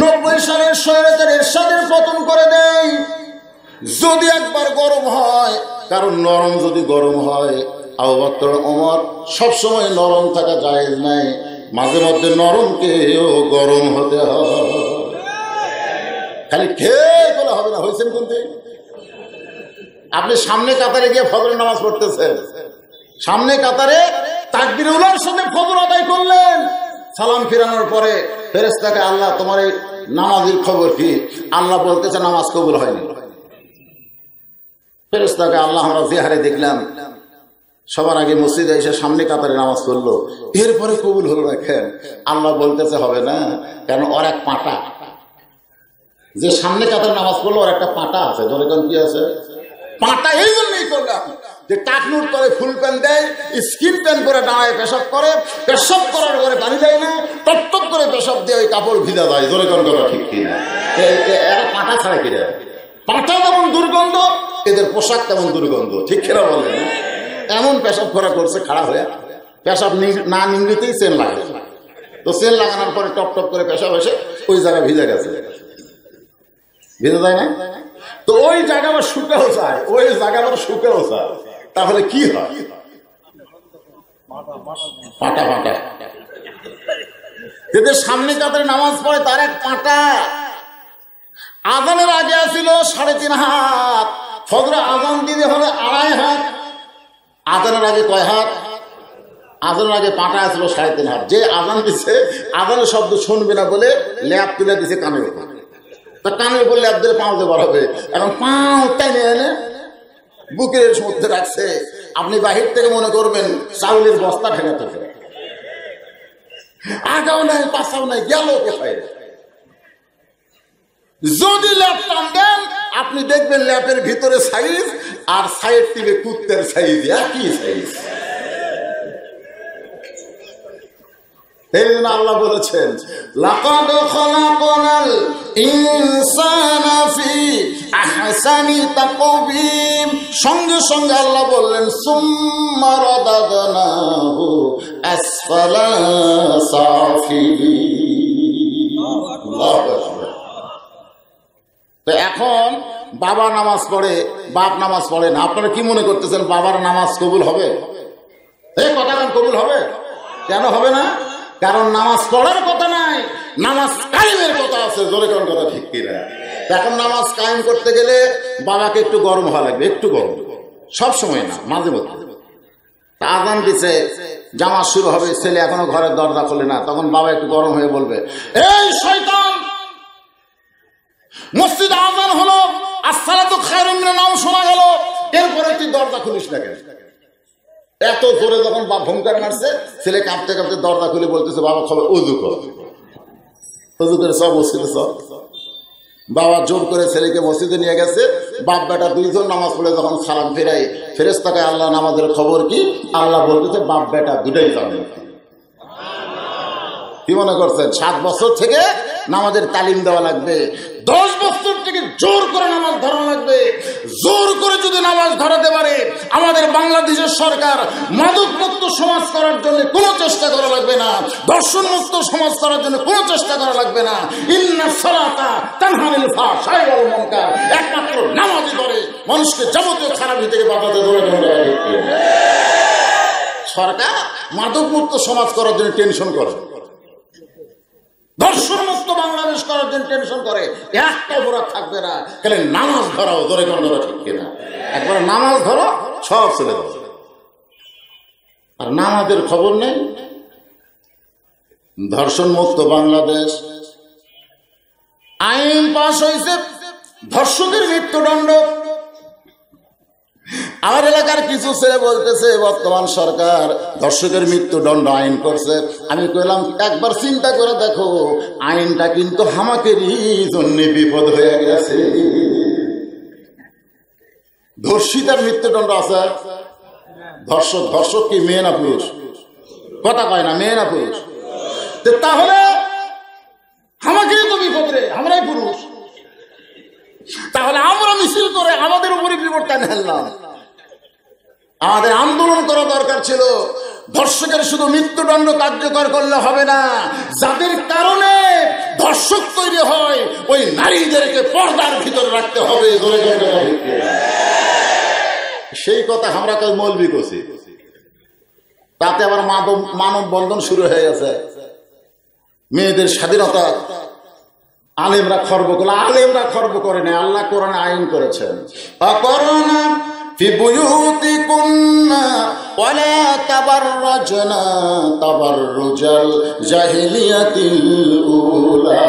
নব্বই সালের সৈরাতের এরশাদের পতন করে দেয়। যদি একবার গরম হয়, কারণ নরম যদি গরম হয় আবহাওয়া অমর সবসময় নরম থাকা যায় নাই। মাঝে মধ্যে নরমকেও গরম হতে হয়। খালি খেয়ে বলে হবে না, হয়েছেন কোনতে আপনি সামনে কাতারে গিয়ে ফজরের নামাজ পড়তেছেন। সামনে কাতারে তাকবির উলার সাথে ফজর আদায় করলেন। সালাম ফিরানোর পরে ফেরেস্তাকে আল্লাহ, তোমার এই নামাজের খবর কি? আল্লাহ বলতেছে, নামাজ কবুল হয়নি। ফেরেস্তাকে আল্লাহ, আমরা জেহারে দেখলাম, সবার আগে মসজিদে এসে সামনে কাতারে নামাজ পড়ল। এরপরে কবুল হলো দেখেন আল্লাহ বলতেছে, হবে না, কেন? ওর এক পাটা। যে সামনে কাতারে নামাজ পড়ল, ওর একটা পাটা আছে। কোন কি আছে? পাটা, এই জন্যই করলাম যে টাকনুর তলে ফুল প্যান্ট দেয়, স্কিন প্যান্ট করে দাঁড়ায় পেশাব করে, পেশাব করার পরে পানি দেয় না, টপ করে পেশাব দিয়ে ওই কাপড় ভিজা যায়, জোরে কোন কথা ঠিক কিনা। পাটা ছাড়া কিনা? পাটা যেমন দুর্গন্ধ, এদের পোশাক তেমন দুর্গন্ধ, ঠিক কিনা বলেন? এমন পেশাব করা করছে খাড়া হয়ে। পেশাব না নিংড়িতেই সেন লাগে তো সেন লাগানোর পরে টপ টপ করে পেশাব এসে ওই জায়গা ভিজে গেছে। ভিজে যায় না তো ওই জায়গা আবার শুকেও যায়, ওই জায়গা আবার শুকেও যায়। তাহলে কি হয়? সামনে যাদের নামাজ পড়ে, তার এক পাটা। আজানের আগে আসিল সাড়ে তিন হাত। ফজরে আজান দিতে হলে আড়াই হাত। আজানের আগে কয় হাত? আজানের আগে পাটা আসলো সাড়ে তিন হাত। যে আজান দিচ্ছে আজানের শব্দ শুনবে না বলে ল্যাপ তুলে দিছে কানের তা কানের উপর ল্যাপ দিলে পাঁচতে বাড়াবে এখন পাও টেনে এনে বুকের মধ্যে রাখছে। আপনি বাহির থেকে মনে করবেন চাউলের বস্তা ঠেকাতে আগাও নাই পাশাও নাই, গেল কোথায়? যদি ল্যাপ টান দেন, আপনি দেখবেন ল্যাপের ভিতরে সাইজ আর সাইড টিভি কুত্তের সাইজ একই সাইজ আল্লাহ বলেছেন সঙ্গে সঙ্গে আল্লাহ বললেন, সুম্মা তো এখন বাবা নামাজ পড়ে, বাপ নামাজ পড়ে না। আপনারা কি মনে করতেছেন, বাবার নামাজ কবুল হবে? এই কথা কবুল হবে? কেন হবে না? কারণ নামাজ পড়ার কথা নাই, নামাজ কায়েমের কথা আছে, জোরে কোন কথা ঠিক কিনা? এখন নামাজ কায়েম করতে গেলে বাবাকে একটু গরম হওয়া লাগবে, একটু গরম। সব সময় না, মাঝে মধ্যে। আজান দিছে জামা শুরু হবে, ছেলে এখনও ঘরের দরজা খোলে না, তখন বাবা একটু গরম হয়ে বলবে, এই শয়তান, মসজিদ আজান হলো আসসালা তো খায়রুমিনের নাম শোনা গেল, এরপরে তুই দরজা খুলিস না কেন? এত জোরে যখন বাপ ভূমিকার মারছে, ছেলে কাঁপতে কাঁপতে দরজা খুলে বলতেছে, বাবা খবর উজু কর। উজু করে সব মসজিদে সব। বাবা জোর করে ছেলেকে মসজিদে নিয়ে গেছে। বাপ, বেটা দুইজন নামাজ পড়ে যখন সালাম ফেরাই ফেরেস তাকে আল্লাহ নামাজের খবর কি? আল্লাহ বলতেছে, বাপ, বেটা দুটাই জানে। কি মনে করছেন? সাত বছর থেকে নামাজের তালিম দেওয়া লাগবে। দশ বছর থেকে জোর করে নামাজ ধরা লাগবে। জোর করে যদি নামাজ ধরাতে পারে, আমাদের বাংলাদেশের সরকার মাদক মুক্ত সমাজ করার জন্য কোনো চেষ্টা করা লাগবে না। দর্শন মুক্ত সমাজ করার জন্য কোনো চেষ্টা করা লাগবে না। ইন্না সলাতা তানহানিল একমাত্র নামাজই করে মানুষকে যাবতীয় খারাপি থেকে বাঁচাতে সরকার মাদক মুক্ত সমাজ করার জন্য টেনশন করে। দর্শন মুক্ত বাংলাদেশ করার জন্য টেনশন করে, একটা অপরাধ থাকবে না। তাহলে নামাজ ধরাও ধরে কোন ধরো ঠিক কিনা। একবার নামাজ ধরো, সব ছেলে ধরো আর নামাজের খবর নেই? ধর্ষণ মুক্ত বাংলাদেশ। আইন পাশ হয়েছে, ধর্ষকের মৃত্যুদণ্ড। আমার এলাকার কিছু ছেলে বলতেছে, বর্তমান সরকার দর্শকের মৃত্যুদণ্ড আইন করছে। আমি কইলাম, একবার চিন্তা করে দেখো, আইনটা কিন্তু হামাকেরই জন্য বিপদ হয়ে গেছে। ধর্ষিতার মৃত্যুদণ্ড আছে। ধর্ষক ধর্ষক কি মেয়ে না পুরুষ? কথা কয় না, মেয়ে না পুরুষ? তাহলে আমাকেই তো বিপদ রে, আমরাই পুরুষ। তাহলে আমরা মিছিল করে আমাদের উপরে বিপদটা নেলাম। আমাদের আন্দোলন করা দরকার ছিল। ধর্ষকের শুধু মৃত্যুদণ্ড কার্যকর করলে হবে না। যাদের কারণে ধর্ষক তৈরি হয়, ওই নারীদেরকে পর্দার ভিতরে রাখতে হবে। সেই কথা আমরা কই মৌলবি করছি। তাতে আবার মানব মানব বন্ধন শুরু হয়ে গেছে। মেয়েদের স্বাধীনতা আলেমরা খর্ব করল, আলেমরা খর্ব করে না আল্লাহ কোরআন আইন করেছেন। অকরণা في بيوتكن ولا تبرجن تبرج الجاهلية الأولى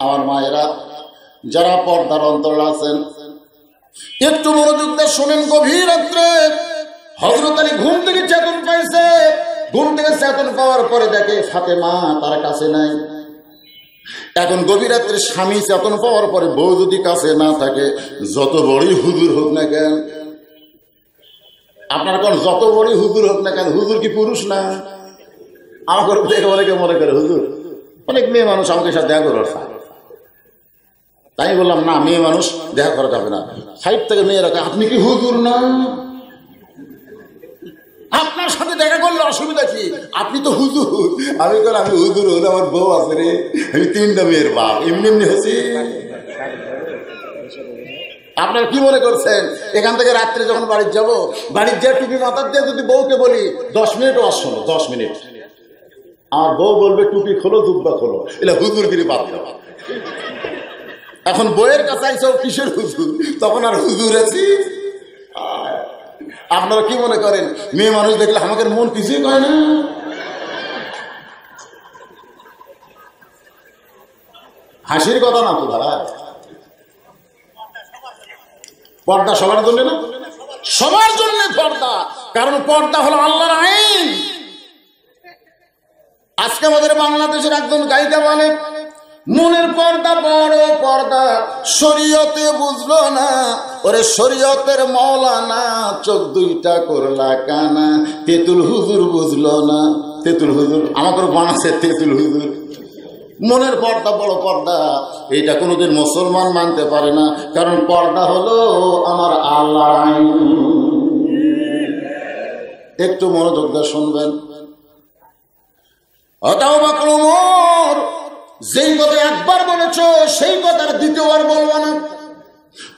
আমার মায়েরা যারা পর্দার অন্তর আছেন একটু মনোযোগ দিয়ে শোনেন গভীর রাত্রে হজরত আলী ঘুম থেকে চেতন পাইছে ঘুম থেকে চেতন পাওয়ার পরে দেখে ফাতেমা তার কাছে নাই এখন গভীর রাত্রে স্বামী চেতন পাওয়ার পরে বউ যদি কাছে না থাকে, যত বড়ই হুজুর হোক না কেন, আপনার কোন যত বড়ই হুজুর হোক না কেন, হুজুর কি পুরুষ না? আমার দেখে অনেকে মনে করে, হুজুর, অনেক মেয়ে মানুষ আমাকে সাথে দেখা করার তাই বললাম, না, মেয়ে মানুষ দেখা করা যাবে না। সাইড থেকে মেয়েরা আপনি কি হুজুর না? আপনার সাথে দেখা করলে অসুবিধা কি? আপনি তো হুজুর। আমি কল আমি হুজুর হলে আমার বউ আছে রে। আমি তিনটা মেয়ের বাপ, এমনি এমনি হচ্ছি আপনার কি মনে করছেন? এখান থেকে রাত্রে যখন বাড়ির যাব, বাড়ির যে টুপি মাথার দিয়ে যদি বউকে বলি, দশ মিনিট শোনো দশ মিনিট। আমার বউ বলবে, টুপি খোলো দুব্বা খোলো। এটা হুজুরগিরি বাদ দাও এখন বইয়ের কাছে আইসো, কিসের হুজুর? তখন আর হুজুর আছি। আপনারা কি মনে করেন, মেয়ে মানুষ দেখলে আমাদের মন কিছুই কয় না? হাসির কথা না তো দাদা পর্দা সবার জন্য না? সবার জন্য পর্দা, কারণ পর্দা হলো আল্লাহর আইন। আজকে আমাদের বাংলাদেশের একজন গায়িকা বলে মনের পর্দা, বড় পর্দা। শরীয়তে বুঝলো না। ওরে শরীয়তের মৌলানা, চোখ দুইটা করলা কানা। তেতুল হুজুর বুঝলো না। তেতুল হুজুর, আমাদের বানাছে তেতুল হুজুর। মনের পর্দা, বড় পর্দা। এইটা কোনোদিন মুসলমান মানতে পারে না। কারণ পর্দা হলো আমার আল্লাহ। একটু মনোযোগ দিয়ে শুনবেন। অতাও বাকলমর যেই কথা একবার বলেছ, সেই কথার দ্বিতীয়বার বলব না।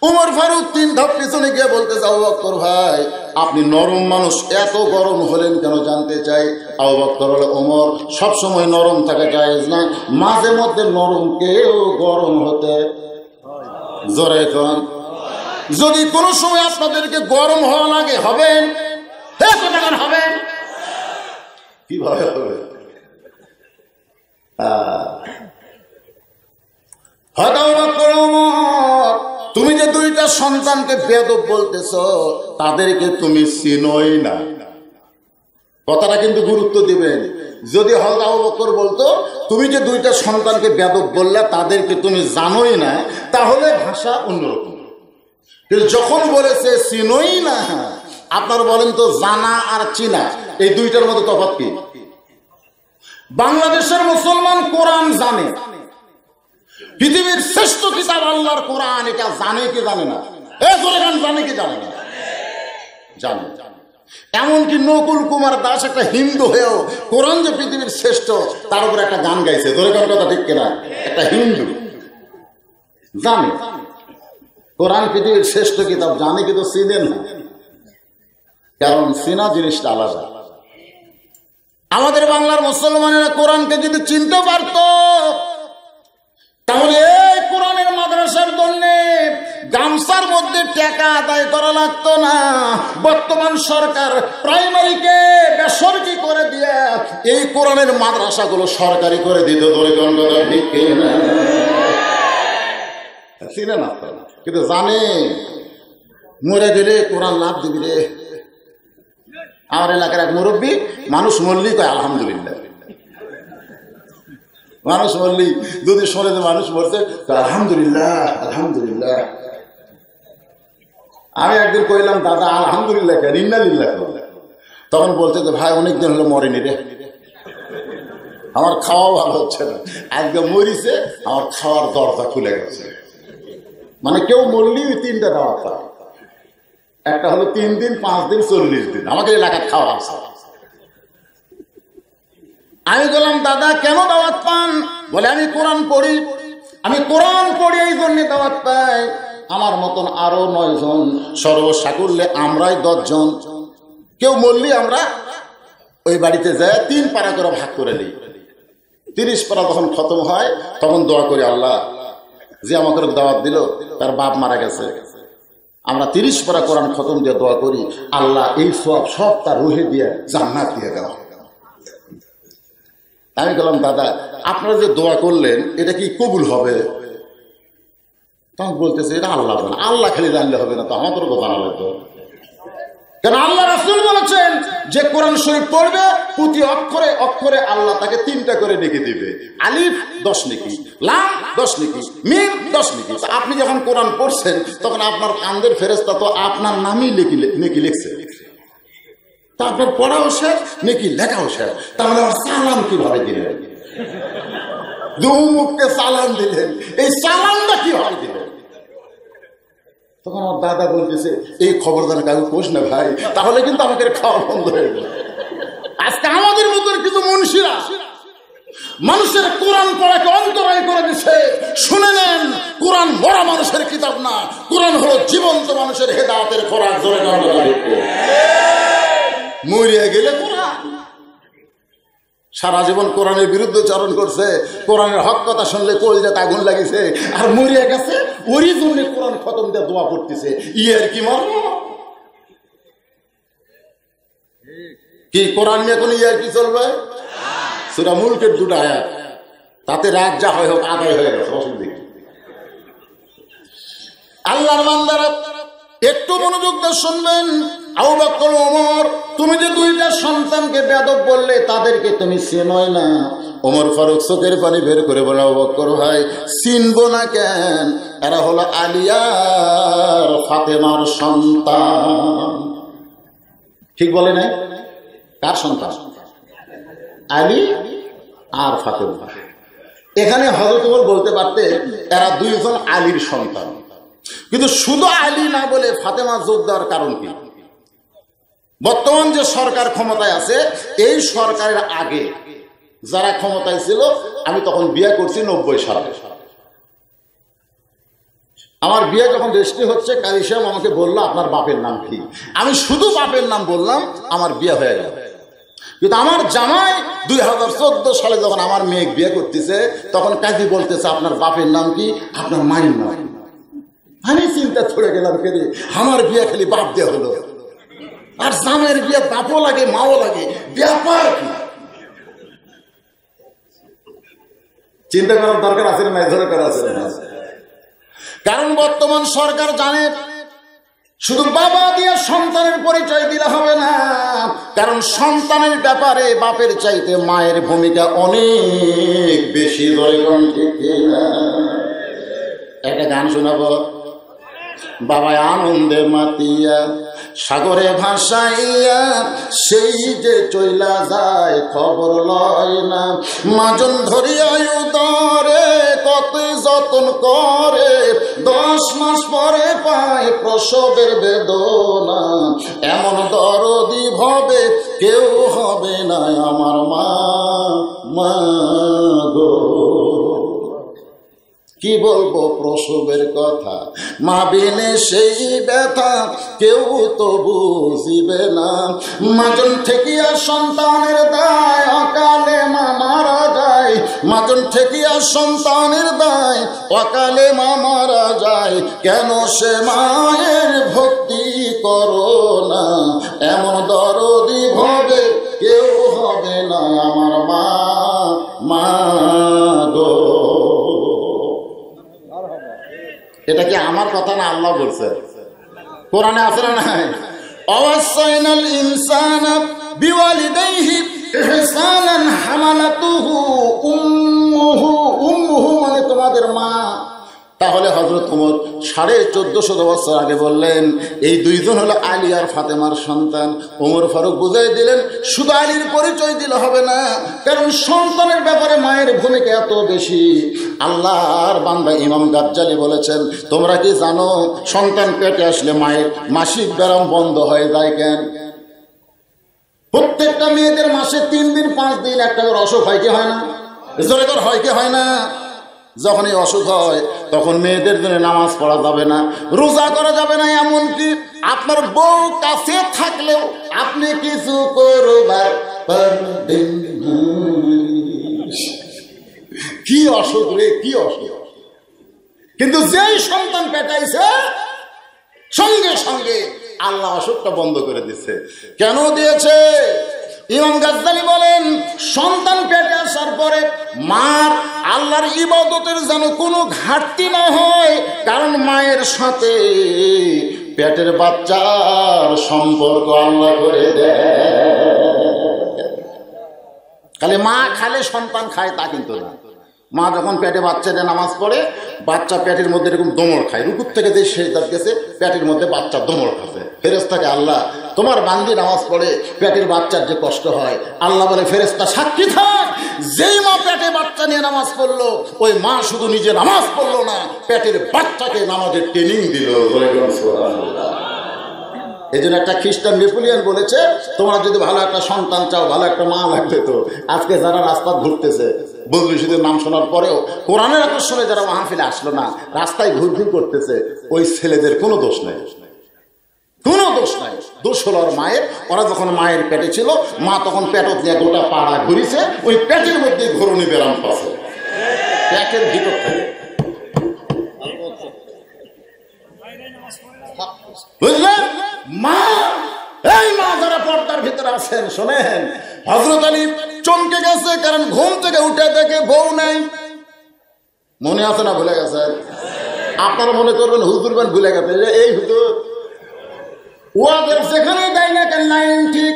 উমর ফারুক তিন ধাপ পিছনে গিয়ে বলতে চাও বক্তর ভাই, আপনি নরম মানুষ, এত গরম হলেন কেন জানতে চাই? আবু বক্তর হলে ওমর সবসময় নরম থাকা যায় না, মাঝে মধ্যে নরম কেউ গরম হতে জোরে এখন যদি কোনো সময় আপনাদেরকে গরম হওয়া লাগে, হবেন? হবেন? কীভাবে হবে? তুমি যে দুইটা সন্তানকে বেদব বলতেছ, তাদেরকে তুমি চিনই না। কথাটা কিন্তু গুরুত্ব দিবেন। যদি হলদা বকর বলতো, তুমি যে দুইটা সন্তানকে বেদব বললে, তাদেরকে তুমি জানোই না, তাহলে ভাষা অন্যরকম। যখন বলেছে চিনই না, আপনার বলেন তো জানা আর চিনা, এই দুইটার মধ্যে তফাৎ কি? বাংলাদেশের মুসলমান কোরআন জানে। পৃথিবীর শ্রেষ্ঠ কিতাব আল্লাহর কোরআন, এটা জানে কি জানে না? জানে কি জানে না? জানে। এমনকি নকুল কুমার দাস একটা হিন্দু হয়েও কোরআন যে পৃথিবীর শ্রেষ্ঠ, তার উপর একটা গান গাইছে। কথা ঠিক একটা হিন্দু। জানে। কোরআন পৃথিবীর শ্রেষ্ঠ কিতাব জানে, কিন্তু চিনেন না। কারণ চিনা জিনিসটা আলাদা। আমাদের বাংলার মুসলমানেরা কোরআনকে যদি চিনতে পারত তাহলে এই কোরআনের মাদ্রাসার জন্য গামছার মধ্যে টাকা আদায় করা লাগতো না। বর্তমান সরকার প্রাইমারিকে করে দিয়ে এই কোরআনের মাদ্রাসাগুলো সরকারি করে দিত ধরে কোন না? কিন্তু জানে, মরে গেলে কোরআন লাভ দিবি রে আমার এলাকার এক মুরব্বী, মানুষ মরলি কয়, আলহামদুলিল্লাহ। মানুষ মরলি যদি শোনে মানুষ কয়, আলহামদুলিল্লাহ আলহামদুলিল্লাহ। আমি একদিন কইলাম দাদা আলহামদুলিল্লাহ কে রিন্নালিল্লাহ তখন বলছে যে ভাই অনেকদিন হলো মরেনি রে। আমার খাওয়া ভালো হচ্ছে না। আজকে মরিছে আমার খাওয়ার দরজা খুলে গেছে। মানে কেউ মরলি ওই তিনটা দাওয়াত একটা হলো তিন দিন পাঁচ দিন চল্লিশ দিন। আমাকে এলাকার খাওয়া আছে। আমি বললাম, দাদা, কেন দাওয়াত পান? বলে, আমি কোরআন পড়ি। আমি কোরআন পড়ি, এই জন্য দাওয়াত পাই। আমার মতন আরও নয় জন সর্বসাকুল্যে আমরাই দশজন কেউ বললি আমরা ওই বাড়িতে যায়, তিন পারা করে ভাগ করে দিই। তিরিশ পারা যখন খতম হয়, তখন দোয়া করি, আল্লাহ, যে আমাকে দাওয়াত দিল, তার বাপ মারা গেছে। আমরা তিরিশ পারা কোরআন খতম দিয়ে দোয়া করি, আল্লাহ এই সব সব তার রুহে দিয়ে জান্নাত দিয়ে দেওয়া। আমি বললাম, দাদা, আপনারা যে দোয়া করলেন, এটা কি কবুল হবে? তখন বলতেছে, এটা আল্লাহ বলে আল্লাহ খালি জানলে হবে না তো আমাদের কথা না কেন আল্লাহ রাসুল বলেছেন, যে কোরআন শরীফ পড়বে, প্রতি অক্ষরে অক্ষরে আল্লাহ তাকে তিনটা করে ডেকে দিবে। আলিফ, দশ নেকি লাম, দশ নেকি মিম, দশ নেকি আপনি যখন কোরআন পড়ছেন, তখন আপনার কান্দের ফেরেস্তা তো আপনার নামই লিখি নেকি লিখছে। তা আপনার পড়াও শেষ, নাকি লেখাও শেষ। তাহলে আমার সালাম কীভাবে দিলেন? দু মুখকে সালাম দিলেন। এই সালামটা কীভাবে দিলেন? তখন আমার দাদা বলতেছে, এই খবরদার কাউকে কোষ না ভাই, তাহলে কিন্তু আমাকে খাওয়া বন্ধ হয়ে যাবে আজকে আমাদের মতন কিন্তু মনীষীরা, মানুষের কোরআন পড়াকে অন্তরায় করে দিছে। শুনে নেন, কোরআন মরা মানুষের কিতাব না, কোরআন হলো জীবন্ত মানুষের হেদাতের খোরাক ধরে মরিয়া গেলে কোরআন সারা জীবন কোরআনের বিরুদ্ধে চরণ করছে। কোরআনের হক কথা শুনলে কলজাতে আগুন লাগিছে। আর মরিয়া গেছে, ওরই জন্য কোরআন খতম দিয়ে দোয়া পড়তেছে ইয়ের কি মর কি, কোরআন নিয়ে কোন ইয়ার কি চলবে? সুরা মুলকের দুটো আয়াত। তাতে রাত যা হয় হোক, আদায় হয়ে গেছে, অসুবিধা? আল্লাহর বান্দারা একটু মনোযোগ দিয়ে শুনবেন। আবু বকর ওমর, তুমি যে দুইটা সন্তানকে বেদব বললে, তাদেরকে তুমি চেনই না। ওমর ফারুক চোখের পানি বের করে বলে, আবু বকর ভাই, চিনবো না কেন? এরা হলো আলিয়ার ফাতেমার সন্তান। ঠিক বলে না কার সন্তান? আলী আর ফাতেমা। এখানে হজরত বলতে পারতে এরা দুইজন আলীর সন্তান। কিন্তু শুধু আলী না বলে ফাতেমা যোগ দেওয়ার কারণ কি? বর্তমান যে সরকার ক্ষমতায় আছে, এই সরকারের আগে যারা ক্ষমতায় ছিল, আমি তখন বিয়ে করছি নব্বই সালে। আমার বিয়ে যখন রেজিস্ট্রি হচ্ছে সাহেব আমাকে বলল, আপনার বাপের নাম কি? আমি শুধু বাপের নাম বললাম, আমার বিয়ে হয়ে গেল। কিন্তু আমার জামাই দুই হাজার চোদ্দ সালে যখন আমার মেয়ে বিয়ে করতেছে, তখন কাজী বলতেছে, আপনার বাপের নাম কি? আপনার মায়ের নাম। আমি চিন্তা ছড়ে গেলাম কেন আমার বিয়ে খালি বাপ দেওয়া হলো। আর জামের বিয়ে বাপও লাগে মাও লাগে ব্যাপার কি? চিন্তা করার দরকার আছে না দরকার আছে না কারণ বর্তমান সরকার জানে শুধু বাবা দিয়ে সন্তানের পরিচয় দিলে হবে না কারণ সন্তানের ব্যাপারে বাপের চাইতে মায়ের ভূমিকা অনেক বেশি একটা গান শোনাবো? বাবা আনন্দে মাতিয়া সাগরে ভাসাইয়া সেই যে চইলা যায়, খবর লয় না। মাজন ধরিয়া উদরে, কতই যতন করে, দশ মাস পরে পায় প্রসবের বেদনা। এমন দরদি ভবে কেউ হবে না আমার মা মা গো। কি বলব প্রসবের কথা? মা বিনে সেই ব্যথা কেউ তো বুঝিবে না। মাজন ঠেকিয়া সন্তানের দায় অকালে মা মারা যায়। মাজন ঠেকিয়া সন্তানের দায় অকালে মা মারা যায়। কেন সে মায়ের ভক্তি করো না? এমন দরদি ভবে কেউ হবে না আমার মা। মা গো এটা কি আমার কথা না আল্লাহ বলছে? কোরআনে আছে না নাই? অবশ্যইনাল ইনসান বিওয়ালিদাইহি ইহসানান হামালাতুহু উম্মুহু উম্মুহু মানে তোমাদের মা। তাহলে হজরত ওমর সাড়ে চোদ্দশো বছর আগে বললেন, এই দুইজন হলো আলী আর ফাতেমার সন্তান। ওমর ফারুক বুঝাই দিলেন, শুধু আলীর পরিচয় দিলে হবে না, কারণ সন্তানের ব্যাপারে মায়ের ভূমিকা এত বেশি। আল্লাহর বান্দা ইমাম গাজ্জালি বলেছেন, তোমরা কি জানো, সন্তান পেটে আসলে মায়ের মাসিক ব্যারাম বন্ধ হয়ে যায় কেন? প্রত্যেকটা মেয়েদের মাসে তিন দিন, পাঁচ দিন, একটা করে অসুখ হয় কি হয় না? জোরে হয় কি হয় না? যখন এই অসুখ হয়, তখন মেয়েদের জন্য নামাজ পড়া যাবে না। রোজা করা যাবে না এমনকি আপনার বউ কাছে থাকলেও আপনি কিছু করবার কি অসুখ রে, কি অসুখ। কিন্তু যেই সন্তান পেটাইছে, সঙ্গে সঙ্গে আল্লাহ অসুখটা বন্ধ করে দিচ্ছে। কেন দিয়েছে? ইমাম গাজ্জালি বলেন, সন্তান পেটে আসার পরে মার আল্লাহর ইবাদতের যেন কোনো ঘাটতি না হয়, কারণ মায়ের সাথে পেটের বাচ্চার সম্পর্ক আল্লাহ করে দেয়। খালি মা খালে সন্তান খায় তা কিন্তু না। মা যখন পেটে বাচ্চা নিয়ে নামাজ পড়ে, বাচ্চা পেটের মধ্যে এরকম দমড় খায়। রুকুর থেকে যে শেষ দাঁত গেছে, পেটের মধ্যে বাচ্চা দমড় খাচ্ছে ফেরেস্তাকে আল্লাহ, তোমার বান্দি নামাজ পড়ে, পেটের বাচ্চার যে কষ্ট হয়, আল্লাহ বলে ফেরেস্তা সাক্ষী থাক! যেই মা পেটে বাচ্চা নিয়ে নামাজ পড়ল, ওই মা শুধু নিজে নামাজ পড়ল না, পেটের বাচ্চাকে নামাজের ট্রেনিং দিল। এই জন্য একটা খ্রিস্টান নেপোলিয়ান বলেছে, তোমরা যদি ভালো একটা সন্তান চাও, ভালো একটা মা লাগবে তো। আজকে যারা রাস্তা ঘুরতেছে বদলুশিদের নাম শোনার পরেও কোরআনের আকর্ষণে যারা মাহফিলে আসলো না, রাস্তায় ঘুরঘুর করতেছে, ওই ছেলেদের কোনো দোষ নাই। কোনো দোষ নাই। দোষ হলো ওর মায়ের। ওরা যখন মায়ের পেটে ছিল, মা তখন পেটত নিয়ে গোটা পাড়া ঘুরিছে, ওই পেটের মধ্যে ঘরণী বেরাম পাশে পেটের ভিতর থেকে। বুঝলেন? মা, এই মা যারা পর্দার ভিতরে আছেন, শোনেন হজরত আলী চমকে গেছে, কারণ ঘুম থেকে উঠে দেখে বউ নাই। মনে আছে না ভুলে গেছে? আপনারা মনে করবেন হুজুর ভুলে গেছে, এই হুজুর। ওয়াদের সেখানে দেয় না কেন, লাইন ঠিক।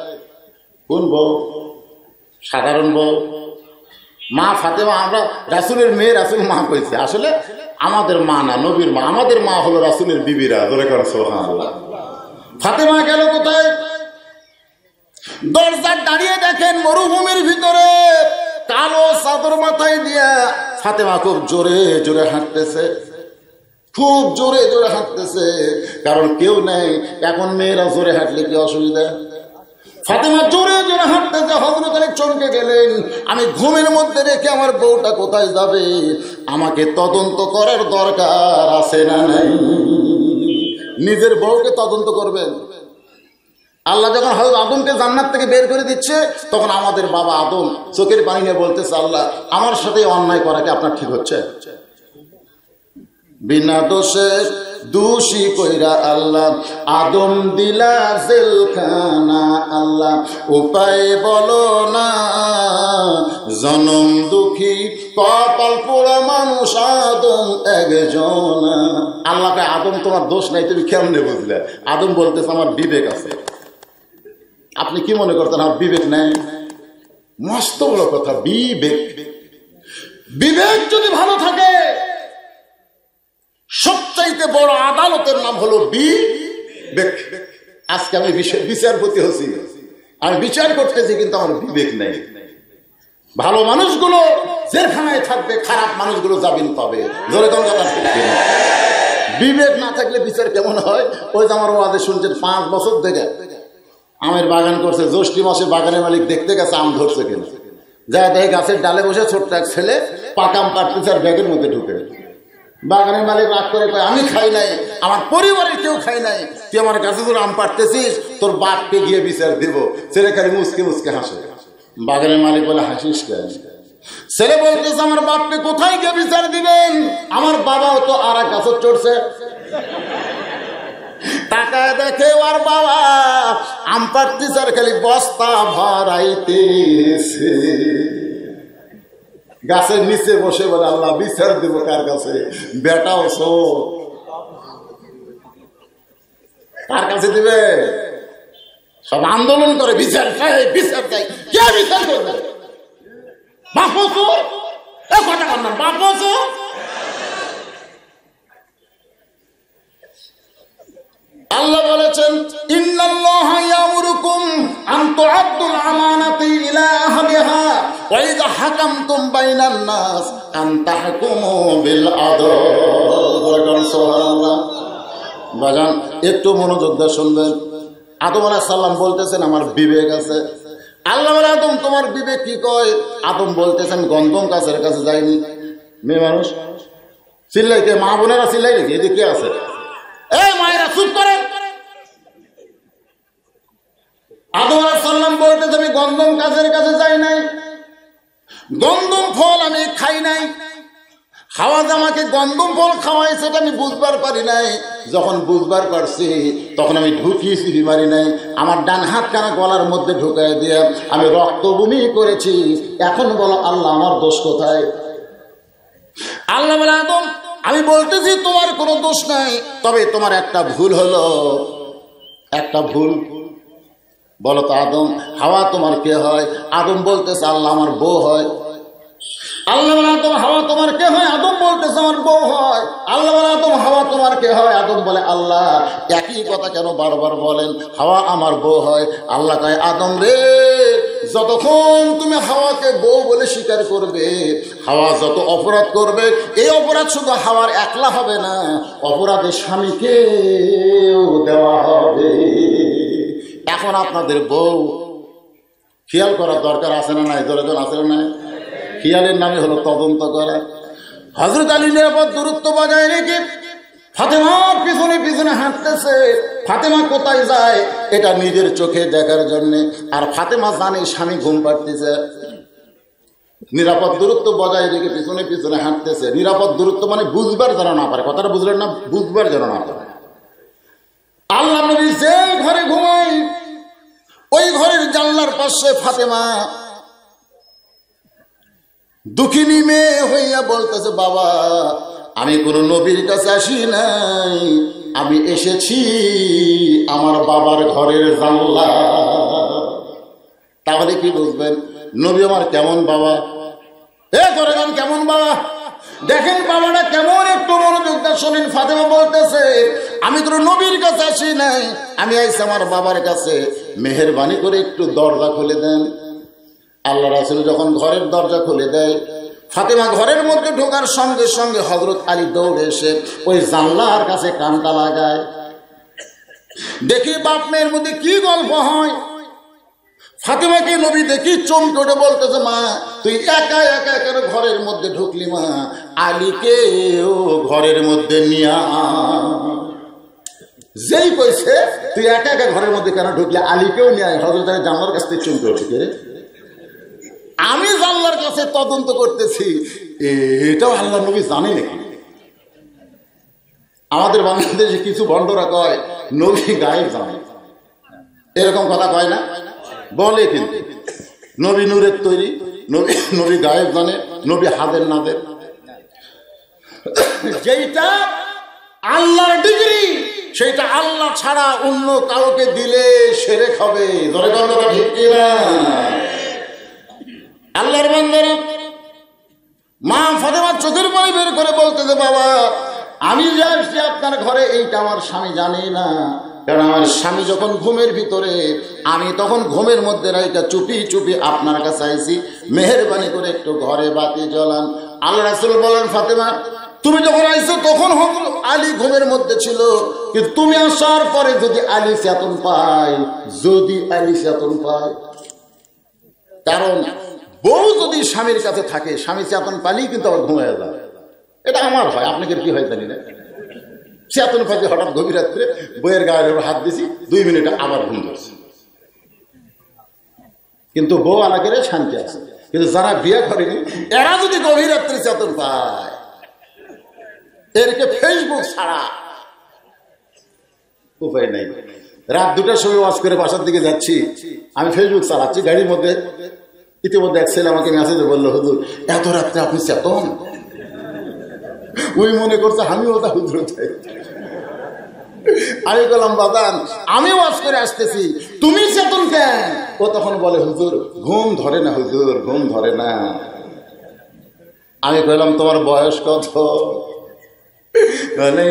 কোন বউ? সাধারণ বউ। মা ফাতেমা, আমরা রাসুলের মেয়ে, রাসুল মা কইছে। আসলে আমাদের মা না, নবীর মা। আমাদের মা হলো রাসুলের বিবিরা, ধরে করে ফাতেমা গেল কোথায়? দরজার দাঁড়িয়ে দেখেন মরুভূমির ভিতরে। কালো চাদর মাথায় দিয়া ফাতেমা খুব জোরে জোরে হাঁটতেছে। খুব জোরে জোরে হাঁটতেছে। কারণ কেউ নেই। এখন মেয়েরা জোরে হাঁটলে কি অসুবিধা? ফাতেমা জোরে জোরে হাঁটতেছে হজরত আলী চমকে গেলেন। আমি ঘুমের মধ্যে রেখে আমার বউটা কোথায় যাবে? আমাকে তদন্ত করার দরকার আছে না নাই? নিজের বউকে তদন্ত করবেন। আল্লাহ যখন হয়তো আদমকে জান্নাত থেকে বের করে দিচ্ছে, তখন আমাদের বাবা আদম চোখের পানি নিয়ে বলতেছে, আল্লাহ, আমার সাথে অন্যায় করাকে আপনার ঠিক হচ্ছে? বিনা দোষে দোষী কইরা আল্লাহ, আদম দিলা জেলখানা আল্লাহ। উপায় বলো না, জনম দুঃখী কপাল পোড়া মানুষ, আদম একজন। আল্লাহকে আদম তোমার দোষ নাই, তুমি কেমনে বুঝলে? আদম বলতেছে, আমার বিবেক আছে। আপনি কি মনে করতেন, আমার বিবেক নেই? মস্ত বড় কথা, বিবেক। বিবেক যদি ভালো থাকে সবচাইতে বড় আদালতের নাম হলো বিবেক। আজকে আমি বিচারপতি হচ্ছি আমি বিচার করতেছি কিন্তু আমার বিবেক নেই। ভালো মানুষগুলো জেলখানায় থাকবে, খারাপ মানুষগুলো জামিন পাবে। জোরে বিবেক না থাকলে বিচার কেমন হয়? ওই যে আমার ওয়াদে শুনছেন, পাঁচ বছর থেকে আমের বাগান করছে, জ্যৈষ্ঠী মাসে বাগানের মালিক দেখতে গেছে, আম ধরছে কিনা? যা দেখে গাছের ডালে বসে ছোট্ট এক ছেলে পাকাম কাটতেছে আর ব্যাগের মধ্যে ঢুকে। বাগানের মালিক রাগ করে কয়, আমি খাই নাই, আমার পরিবারের কেউ খাই নাই। তুই আমার কাছে তোর আম পাড়তেছিস, তোর বাপকে গিয়ে বিচার দিব। ছেলে খালি মুসকে মুসকে হাসে। বাগানের মালিক বলে, হাসিস কেন? ছেলে বলতেছে, আমার বাপকে কোথায় গিয়ে বিচার দিবেন? আমার বাবাও তো আর এক গাছত চড়ছে টাকায় দেখে, ওর বাবা আম পাড়তেছে আর খালি বস্তা ভরাইতেছে। গাছের নিচে বসে বলে, আল্লাহ, বিচার দেবো কার কাছে? বেটাও সো কার কাছে দিবে? সব আন্দোলন করে বিচার চাই বিচার চাই। কে বিচার করবে? বাপ চোর এ কথা বাপো চোর আল্লাহ বলেছেন আন বাজান একটু মনোযোগ দিয়ে শুনবেন। আদম আলাহ সাল্লাম বলতেছেন, আমার বিবেক আছে। আল্লাহ আদম, তোমার বিবেক কি কয়? আদম বলতেছেন, গন্ধম কাছের কাছে যায়নি মেয়ে মানুষ, চিল্লাইতে, মা বোনেরা চিল্লাই নাকি এদিকে আছে? এই মায়েরা, চুপ করে। আদম সাল্লাম বলতেছে আমি গন্ধম কাছের কাছে যাই নাই। গন্ধম ফল আমি খাই নাই। হাওয়া আমাকে গন্ধম ফল খাওয়াই সেটা আমি বুঝবার পারি নাই। যখন বুঝবার পারছি, তখন আমি ঢুকিয়েছি বিমারি নাই। আমার ডান হাত কানা গলার মধ্যে ঢুকাই দিয়ে আমি রক্ত বমি করেছি। এখন বলো, আল্লাহ আমার দোষ কোথায়? আল্লাহ বলে, আদম আমি বলতেছি, তোমার কোনো দোষ নাই, তবে তোমার একটা ভুল হলো। একটা ভুল? বলো তো, আদম, হাওয়া তোমার কে হয়? আদম বলতেছে, আল্লাহ আমার বউ হয়। আল্লাহ বলে আদম হাওয়া তোমার কে হয়? আদম বলতেছে আমার বউ হয়। আল্লাহ বলে আদম হাওয়া তোমার কে হয়? আদম বলে আল্লাহ। একই কথা কেন বারবার বলেন? হাওয়া আমার বউ হয়। আল্লাহ কয়, আদম রে, যতক্ষণ তুমি হাওয়াকে বউ বলে স্বীকার করবে, হাওয়া যত অপরাধ করবে, এই অপরাধ শুধু হাওয়ার একলা হবে না অপরাধের স্বামীকে দেওয়া হবে। এখন আপনাদের বউ খেয়াল করার দরকার আছে না নাই? দরকার আছে না নাই? খেয়ালের নামে হলো তদন্ত করা। হজরত আলী নিরাপদ দূরত্ব বজায় রেখে ফাতেমার পিছনে পিছনে হাঁটতেছে। ফাতেমা কোথায় যায়, এটা নিজের চোখে দেখার জন্য। আর ফাতেমা জানে স্বামী ঘুম পাড়তেছে। নিরাপদ দূরত্ব বজায় রেখে পিছনে পিছনে হাঁটতেছে। নিরাপদ দূরত্ব মানে বুঝবার যেন না পারে। কথাটা বুঝলেন না? বুঝবার যেন না পারে। আল্লাহ নবী যে ঘরে ঘুমাই ওই ঘরের জানলার পাশে ফাতেমা দুঃখিনী মেয়ে হইয়া বলতেছে, বাবা, আমি কোন নবীর কাছে আসি নাই। আমি এসেছি আমার বাবার ঘরের জানলা। তাহলে কি বুঝবেন? নবী আমার কেমন বাবা? এ করে গান, কেমন বাবা? দেখেন বাবাটা কেমন একটু মনোযোগ শোনেন। ফাতেমা বলতেছে, আমি তোর নবীর কাছে আসি নাই। আমি আইসি আমার বাবার কাছে। মেহরবানি করে একটু দরজা খুলে দেন। আল্লাহ রাসুল যখন ঘরের দরজা খুলে দেয়, ফাতেমা ঘরের মধ্যে ঢোকার সঙ্গে সঙ্গে হজরত আলী দৌড়ে এসে ওই জানলার কাছে কানটা লাগায়। দেখি বাপ মেয়ের মধ্যে কি গল্প হয়। ফাতেমাকে নবী দেখি চমকে বলতেছে, মা, তুই একা একা কেন ঘরের মধ্যে ঢুকলি মা? আলীকে ও ঘরের মধ্যে নিয়া যেই কইছে, তুই একা একা ঘরের মধ্যে কেন ঢুকলি? আলীকেও নিয়ে হজরত জানলার কাছ থেকে চমকে উঠে আমি আল্লাহর কাছে তদন্ত করতেছি এটাও আল্লাহ নবী জানে। আমাদের বাংলাদেশে কিছু বন্ডরা কয়, নবী গায়েব জানে। এরকম কথা কয় না? বলে কিন্তু। নবী নূরের তৈরি, নবী নবী গায়েব জানে, নবী হাদের নাদের যেইটা আল্লাহর ডিগ্রি, সেটা আল্লাহ ছাড়া অন্য কাউকে দিলে সেরে খাবে। ধরে কথাটা ঠিক কিনা? আল্লাহর বান্দারা, মা ফাতেমার চোখের পানি বের করে বলতে বলতেছে, বাবা, আমি যে আসছি আপনার ঘরে, এইটা আমার স্বামী জানি না। কারণ আমার স্বামী যখন ঘুমের ভিতরে, আমি তখন ঘুমের মধ্যে রাইটা চুপি চুপি আপনার কাছে আইছি। মেহরবানি করে একটু ঘরে বাতি জ্বলান। আল্লাহ রাসুল বলেন, ফাতেমা, তুমি যখন আইছো, তখন আলী ঘুমের মধ্যে ছিল। কিন্তু তুমি আসার পরে যদি আলী চেতন পায়, যদি আলী চেতন পায়, কারণ বউ যদি স্বামীর কাছে থাকে, স্বামী চেতন পালেই কিন্তু আবার ঘুমায় যায়। এটা আমার হয়, আপনাকে কি হয় জানি না। চেতন পাখি হঠাৎ গভীর রাত্রে বইয়ের গায়ের হাত দিছি, দুই মিনিটে আবার ঘুম ধরছে। কিন্তু বউ আলাকের শান্তি আছে। কিন্তু যারা বিয়ে করেনি, এরা যদি গভীর রাত্রে চেতন পায় এরকে ফেসবুক ছাড়া উপায় নেই। রাত দুটার সময় ওয়াজ করে বাসার দিকে যাচ্ছি, আমি ফেসবুক চালাচ্ছি, গাড়ির মধ্যে ইতিমধ্যে এক ছেলে আমাকে মেসেজে বলল, হুজুর, এত রাত্রে আপনি চেতন? ওই মনে করছে, আমিও তা হুজুর আমি বললাম, বাদান, আমি ওয়াজ করে আসতেছি, তুমি চেতন কেন? ও তখন বলে, হুজুর, ঘুম ধরে না, হুজুর, ঘুম ধরে না। আমি কইলাম, তোমার বয়স কত? বলে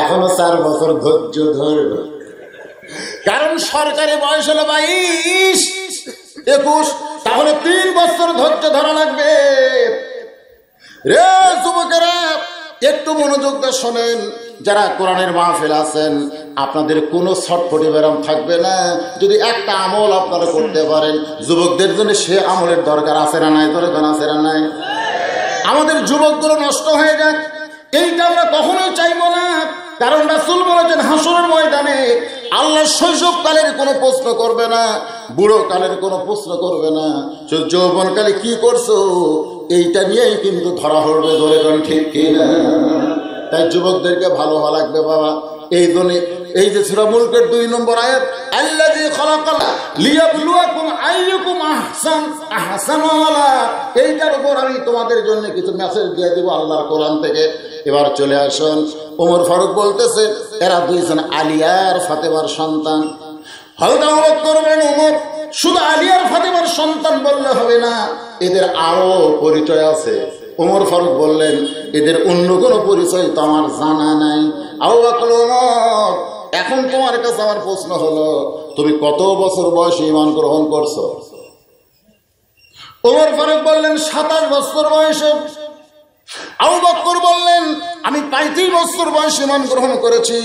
এখনও চার বছর ধৈর্য ধরবে। কারণ সরকারি বয়স হলো বাইশ, একুশ, তাহলে তিন বছর ধৈর্য ধরা লাগবে। রে যুবকেরা, একটু মনোযোগ দিয়ে শোনেন, যারা কোরআনের মাহফিল আছেন, আপনাদের কোনো ছটফটি ব্যারাম থাকবে না। যদি একটা আমল আপনারা করতে পারেন, যুবকদের জন্য সে আমলের দরকার আছে না নাই? দরকার আছে না নাই? আমাদের যুবকগুলো নষ্ট হয়ে যাক, এইটা আমরা কখনোই চাইব না। কারণ রাসুল বলেছেন, হাসরের ময়দানে আল্লাহ শৈশবকালের কোনো প্রশ্ন করবে না বুড়ো কালের কোনো প্রশ্ন করবে না। যৌবনকালে কি করছ? এইটা নিয়েই কিন্তু ধরা পড়বে ধরে ঠিক কিনা? তাই যুবকদেরকে ভালো হওয়া লাগবে, বাবা। এই জন্য, এই যে সুরা মুলকের দুই নম্বর আয়াত আহসানুল্লাহ এইটার উপর আমি তোমাদের জন্য কিছু মেসেজ দিয়ে দিব আল্লাহর কোরআন থেকে। এবার চলে আসুন। ওমর ফারুক বলতেছে, এরা দুইজন আলিয়ার ফাতেমার সন্তান। হয়তো অবাক করবেন, ওমর। শুধু আলিয়ার ফাতেমার সন্তান বললে হবে না, এদের আরও পরিচয় আছে। ওমর ফারুক বললেন, এদের অন্য কোনো পরিচয় তো আমার জানা নাই। আউ বাকল এখন তোমার কাছে আমার প্রশ্ন হলো, তুমি কত বছর বয়সে ইমান গ্রহণ করছ? ওমর ফারুক বললেন, সাতাশ বছর বয়সে। আবু বক্কর বললেন, আমি পঁয়ত্রিশ বছর বয়স ইমান গ্রহণ করেছি।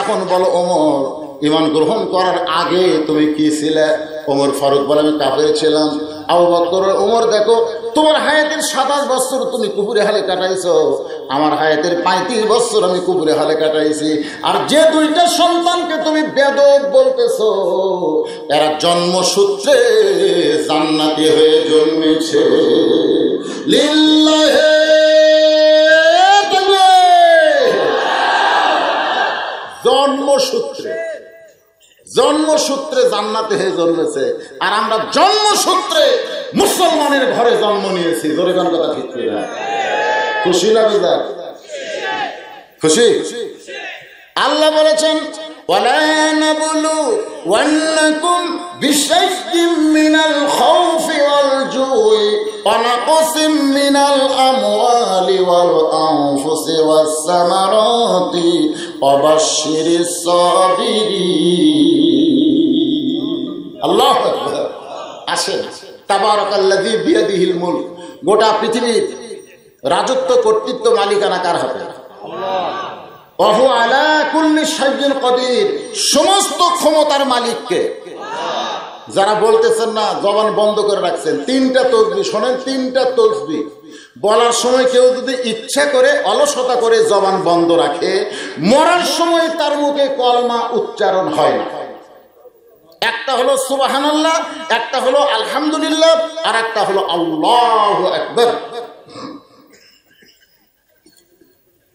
এখন বলো ওমর ইমান গ্রহণ করার আগে তুমি কি ছিলে? ওমর ফারুক বলে আমি কাপের ছিলাম। আবু বক্কর ওমর, দেখো, তোমার হায়াতের সাতাশ তুমি হালে কাটাইছো। আমার হায়াতের পঁয়ত্রিশ আমি হালে কাটাইছি। আর যে দুইটা সন্তানকে তুমি বেদক বলতেছো, এরা জন্মসূত্রে জান্নাতি হয়ে জন্মেছে। লিল্লাহে জন্মসূত্রে। জন্মসূত্রে জান্নাতে হয়ে জন্মেছে। আর আমরা জন্মসূত্রে মুসলমানের ঘরে জন্ম নিয়েছি। জোরে গান কথা ঠিক খুশি না বেজার? খুশি? আল্লাহ বলেছেন ولا نبلونكم بشيء من الخوف والجوع ونقص من الأموال والأنفس والثمرات وبشر الصابرين الله أكبر আসেন তাবারাকাল্লাযী বিয়াদিহিল মুলক গোটা পৃথিবীর রাজত্ব কর্তৃত্ব মালিকানা কার হাতে অহু আলা সমস্ত ক্ষমতার মালিককে। যারা বলতেছেন না, জবান বন্ধ করে রাখছেন। তিনটা তসবি, শোনেন, তিনটা তসবি। বলার সময় কেউ যদি ইচ্ছা করে, অলসতা করে জবান বন্ধ রাখে, মরার সময় তার মুখে কলমা উচ্চারণ হয় না। একটা হলো সুবাহানাল্লাহ, একটা হলো আলহামদুলিল্লাহ, আর একটা হলো আল্লাহ একবার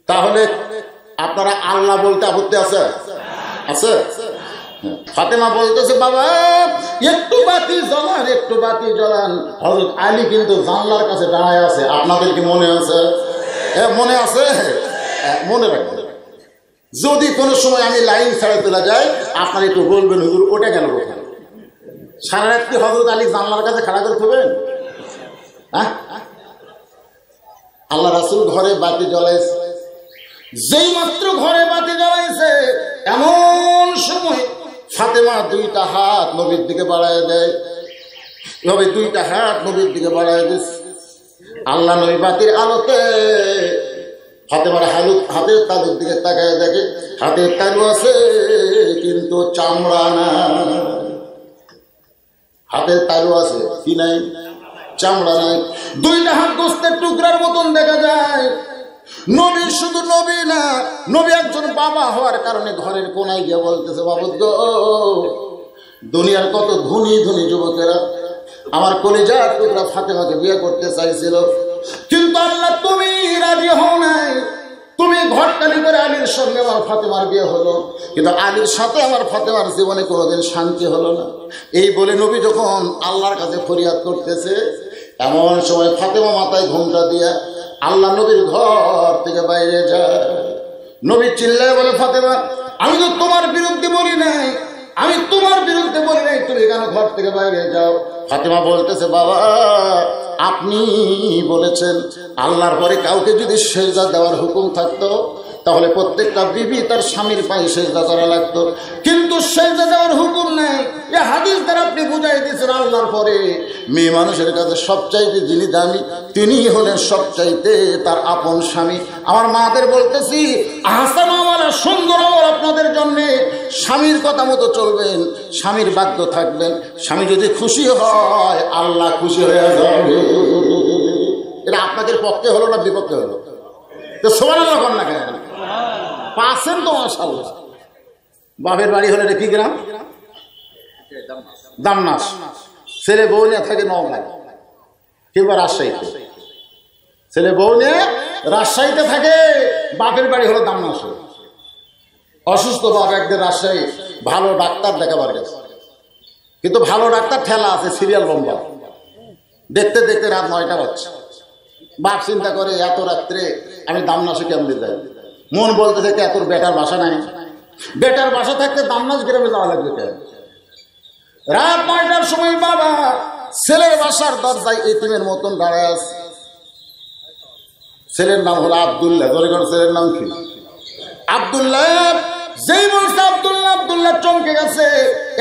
তাহলে আপনারা আল্লাহ বলতে আপত্তি আছে? আছে? ফাতেমা বলতেছে, বাবা, একটু বাতি জ্বলান, একটু বাতি জ্বলান। হজরত আলী কিন্তু জানলার কাছে দাঁড়ায় আছে। আপনাদের কি মনে আছে? মনে আছে? মনে রাখবেন। যদি কোনো সময় আমি লাইন ছাড়া তোলা যাই, আপনার একটু বলবেন, হুজুর, ওটা কেন কোথায় সারা রাত কি হজরত আলী জানলার কাছে খাড়া করে থাকবেন হ্যাঁ? আল্লাহ রাসুল ঘরে বাতি জ্বলাইছে। যেই মাত্র ঘরে বাতি জ্বালাইছে, এমন সময় ফাতেমা দুইটা হাত নবীর দিকে বাড়ায় দেয়। এভাবে দুইটা হাত নবীর দিকে বাড়ায় দিচ্ছে আল্লাহ নবী বাতির আলোতে হাতে ফাতেমার হালু হাতের তালুর দিকে তাকায় দেখে, হাতের তালু আছে, কিন্তু চামড়া না হাতের তালু আছে, কি নাই? চামড়া নাই। দুইটা হাত গোস্তের টুকরার মতন দেখা যায়। নবী শুধু নবী না, নবী একজন বাবা হওয়ার কারণে ঘরের কোনায় গিয়ে বলতেছে, বাবু দুনিয়ার কত ধনী ধনী যুবকেরা, আমার কলিজার টুকরা ফাতেমাকে বিয়ে করতে চাইছিল। কিন্তু আল্লাহ, তুমি রাজি হও নাই। তুমি ঘরটালি করে আলীর সঙ্গে আমার ফাতেমার বিয়ে হলো। কিন্তু আলীর সাথে আমার ফাতেমার জীবনে কোনোদিন শান্তি হলো না। এই বলে নবী যখন আল্লাহর কাছে ফরিয়াদ করতেছে, এমন সময় ফাতেমা মাথায় ঘুমটা দিয়া আল্লাহ নবীর ঘর থেকে বাইরে যায়। নবী চিল্লায় বলে, ফাতেমা, আমি তো তোমার বিরুদ্ধে বলি নাই। আমি তোমার বিরুদ্ধে বলি নাই। তুমি কেন ঘর থেকে বাইরে যাও? ফাতেমা বলতেছে, বাবা, আপনি বলেছেন, আল্লাহর পরে কাউকে যদি সেজা দেওয়ার হুকুম থাকতো তাহলে প্রত্যেকটা বিবি তার স্বামীর পায়ে সেজদা করা লাগতো। কিন্তু সেজদা দেওয়ার হুকুম নেই। এ হাদিস দ্বারা আপনি বুঝাই দিয়েছেন আল্লাহর পরে। মেয়ে মানুষের কাছে সবচাইতে যিনি দামি, তিনি হলেন সবচাইতে তার আপন স্বামী। আমার মাদের বলতেছি, আহসান আমার সুন্দর আমার আপনাদের জন্যে। স্বামীর কথা মতো চলবেন, স্বামীর বাধ্য থাকবেন। স্বামী যদি খুশি হয়, আল্লাহ খুশি হয়ে যাবে। এটা আপনাদের পক্ষে হলো না বিপক্ষে হলো? তো সমান না কেন? পাচ্ছেন তো মাসাল্লাহ বাপের বাড়ি হলে কি গ্রাম? দামনাস ছেলে বউ নিয়ে থাকে নওগাঁয়। কিংবা রাজশাহীতে। ছেলে বউ নিয়ে রাজশাহীতে থাকে, বাপের বাড়ি হলো দামনাস অসুস্থ বাপ একদিন রাজশাহী, ভালো ডাক্তার দেখাবার গেছে। কিন্তু ভালো ডাক্তার ঠেলা আছে, সিরিয়াল লম্বা দেখতে দেখতে রাত নয়টা বাজছে। বাপ চিন্তা করে, এত রাত্রে আমি দামনাসে কেমন যাই? মন বলতে থাকে এত বেটার বাসা নাই। বেটার বাসা থাকতে দামনাস গ্রামে যাওয়া লাগবে কেন? রাত নয়টার সময় বাবা ছেলের বাসার দরজায় এতিমের মতন দাঁড়ায় আছে। ছেলের নাম হলো আবদুল্লাহ। কোন ছেলের নাম কি? আবদুল্লাহ। যেই বলছে আবদুল্লাহ আবদুল্লাহ চমকে গেছে।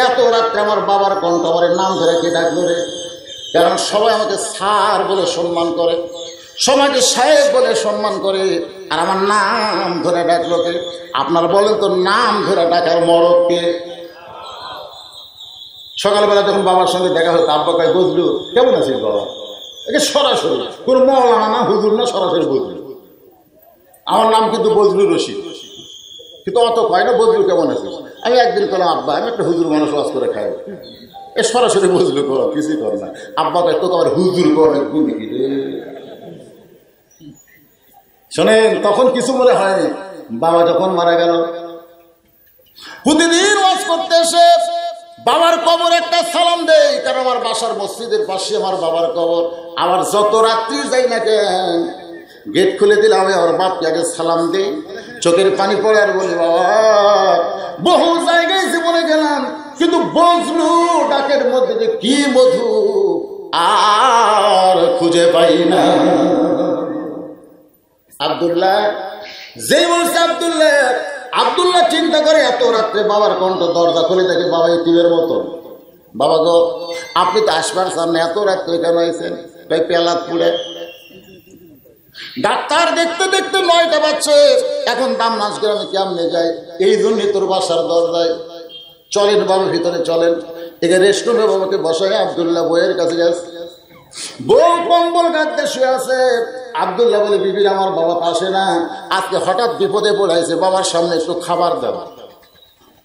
এত রাত্রে আমার বাবার কণ্ঠ আমার নাম ধরে কে ডাকলো কারণ সবাই আমাকে সার বলে সম্মান করে। সবাইকে সাহেব বলে সম্মান করে। আর আমার নাম ধরে ডাকলো কে? আপনার বলেন তো নাম ধরে ডাকার মরককে সকালবেলা যখন বাবার সঙ্গে দেখা হতো আব্বা কয় বদলু কেমন আছিস বাবা? একে সরাসরি, কোন মৌলানা না, হুজুর না, সরাসরি বদলু আমার নাম কিন্তু বজলু রশিদ। কিন্তু অত কয় না বদলু কেমন আছিস আমি একদিন করলাম আব্বা, আমি একটা হুজুর মানুষ ওয়াজ করে খাই। এ সরাসরি বজলু করো কিছুই কর না। আব্বা কয়, তোকে আবার হুজুর করে কি রে? শোনেন, তখন কিছু মনে হয় বাবা যখন মারা গেল, প্রতিদিন ওয়াজ করতে এসে বাবার কবর একটা সালাম দেই কারণ আমার বাসার মসজিদের পাশে আমার বাবার কবর? আবার যত রাত্রি যাই না কেন, গেট খুলে দিলে আমি আমার বাপকে আগে সালাম দিই। চোখের পানি পড়ে আর বলি, বাবা, বহু জায়গায় জীবনে গেলাম, কিন্তু বজলু ডাকের মধ্যে যে কি মধু আর খুঁজে পাই না। আবদুল্লাহ। যেই বলছে আবদুল্লাহ আবদুল্লাহ চিন্তা করে এত রাত্রে বাবার কণ্ঠ দরজা খুলে দেখে বাবা ইতিমের মতো। বাবা গো, আপনি তো আসবার সামনে এত রাত্রে কেন আইছেন? তাই পেলাত পুড়ে। ডাক্তার দেখতে দেখতে নয়টা বাচ্চে এখন দাম নাচ গ্রামে কেমনে যায়? এই জন্যই তোর বাসার দরজায়। চলেন বাবা, ভিতরে চলেন। এখানে রেস্টুরেন্টে বাবাকে বসায়, আবদুল্লাহ বইয়ের কাছে গেছে বউ কম্বল শুয়ে আছে। আবদুল্লাহ বলে, বিবির আমার বাবা পাশে না। আজকে হঠাৎ বিপদে পড়াইছে বাবার সামনে একটু খাবার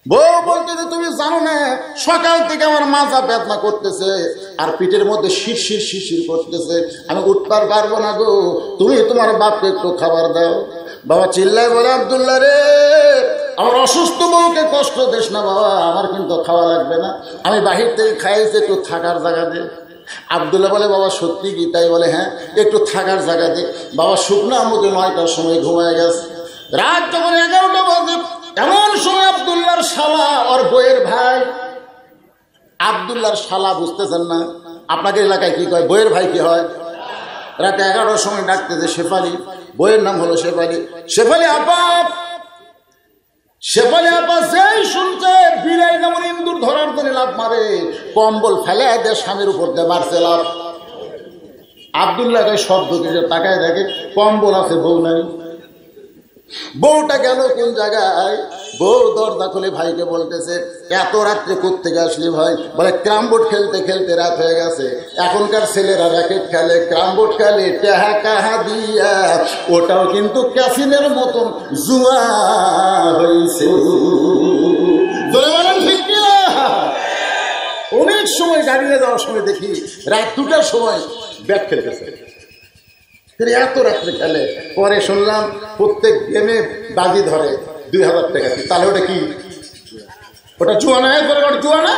বউ বলতে তুমি জানো না, সকাল থেকে আমার বেদনা করতেছে আর পিঠের মধ্যে শিরশির শিরশির করতেছে, আমি উঠবার পারব না গো। তুমি তোমার বাপকে একটু খাবার দাও। বাবা চিল্লায় বলে, আবদুল্লাহ রে, আমার অসুস্থ বউকে কষ্ট দেশ না বাবা, আমার কিন্তু খাওয়া লাগবে না। আমি বাহির থেকে খাইছি একটু থাকার জায়গা দিয়ে আবদুল্লাহ বলে, বাবা, সত্যি কি? তাই বলে হ্যাঁ একটু থাকার জায়গা দে। বাবা, শুকনো আমাকে নয়টার সময় ঘুমায় গেছে। রাত যখন এগারোটা বাজে। এমন সময় আবদুল্লাহর শালা, ওর বইয়ের ভাই, আবদুল্লাহর শালা বুঝতেছেন না, আপনাদের এলাকায় কি কয় বইয়ের ভাই কি হয়? রাতে এগারোটার সময় ডাকতেছে শেফালি। বইয়ের নাম হলো শেফালি। শেফালি, আপা শেফালি আপা যেই শুনছে বিলাই যেমন ইন্দুর ধরার করে লাভ মারে, কম্বল ফেলে দেয় স্বামীর উপর দিয়ে মারছে লাভ আবদুল্লাহ শব্দ কিছু তাকায় দেখে কম্বল আছে, বউ নাই। বউটা গেল কোন জায়গায়? বউ দরজা খুলে ভাইকে বলতেছে, এত রাত্রে থেকে আসলি ভাই? বলে ক্রামবোর্ড খেলতে খেলতে রাত হয়ে গেছে। এখনকার ছেলেরা র্যাকেট খেলে ক্রামবোর্ড খেলে, টেহা কাহা দিয়া। ওটাও কিন্তু ক্যাসিনের মতন জুয়া হয়েছে? অনেক সময় দাঁড়িয়ে যাওয়ার সময় দেখি রাত দুটার সময় ব্যাট খেলতেছে। তিনি এত রাত্রে খেলে। পরে শুনলাম প্রত্যেক গেমে বাজি ধরে দুই হাজার টাকা। তাহলে ওটা কি? ওটা জুয়ানা ওটা জুয়ানা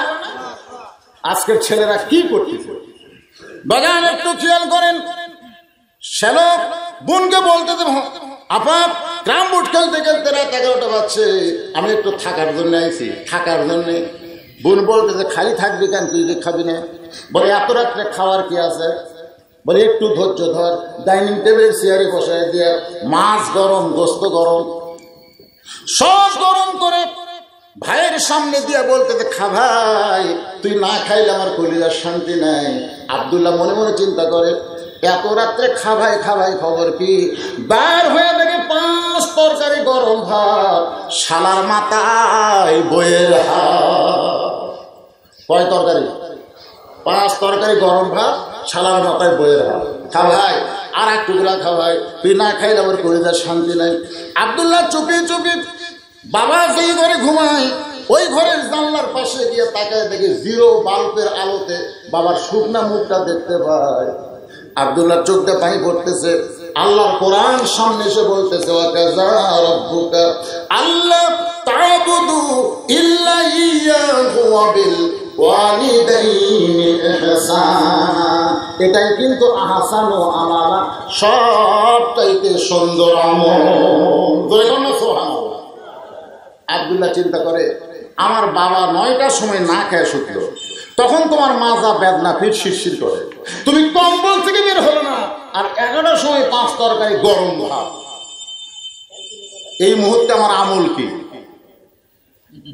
আজকের ছেলেরা কি করতেছে বাগান একটু খেয়াল করেন। শ্যালক বোনকে বলতে আপা ক্রাম বোর্ড খেলতে খেলতে রাত এগারোটা বাজছে। আমি একটু থাকার জন্য আইছি। থাকার জন্য বোন বলতে যে খালি থাকবি কেন? তুই খাবি না? বলে, এত রাত্রে খাওয়ার কি আছে? বলে, একটু ধৈর্য ধর, ডাইনিং টেবিল, চেয়ারে বসায় দিয়ে, মাছ গরম, গোস্ত গরম। সব গরম করে ভাইয়ের সামনে দিয়ে বলতে খা ভাই, তুই না খাইলে আমার কলিজার শান্তি নাই। আবদুল্লাহ মনে মনে চিন্তা করে, এত রাত্রে খা ভাই খা ভাই, খবর কি? বার হয়ে দেখে পাঁচ তরকারি গরম ভাত, শালার মাথায় বইয়ের হাত। কয় তরকারি? পাঁচ তরকারি গরম ভাত শালার মাথায় বইয়ের হাত খা ভাই আর এক টুকরা খা ভাই তুই না খাইলে আমার কলিজার শান্তি নাই। আবদুল্লাহ চুপি চুপি বাবা যেই ঘরে ঘুমায়, ওই ঘরের জানলার পাশে গিয়ে তাকায় দেখে জিরো বাল্বের আলোতে বাবার শুকনা মুখটা দেখতে পায়। আবদুল্লাহ চোখটা পানি পড়তেছে। আল্লাহর কোরআন সামনে এসে বলতেছে আল্লাহ তা'বুদু ইল্লা ইয়াহু বিল এটাই কিন্তু আহসান ও আমালা। সবটাইতে সুন্দর আমল। আবদুল্লাহ চিন্তা করে, আমার বাবা নয়টার সময় না খেয়ে শুকলো। তখন তোমার মাজা বেদনা ফির শিরশির করে। তুমি কম্বল থেকে বের হলো না, আর এগারোটার সময় পাঁচ তরকারি গরম ভাত। এই মুহূর্তে আমার আমল কি?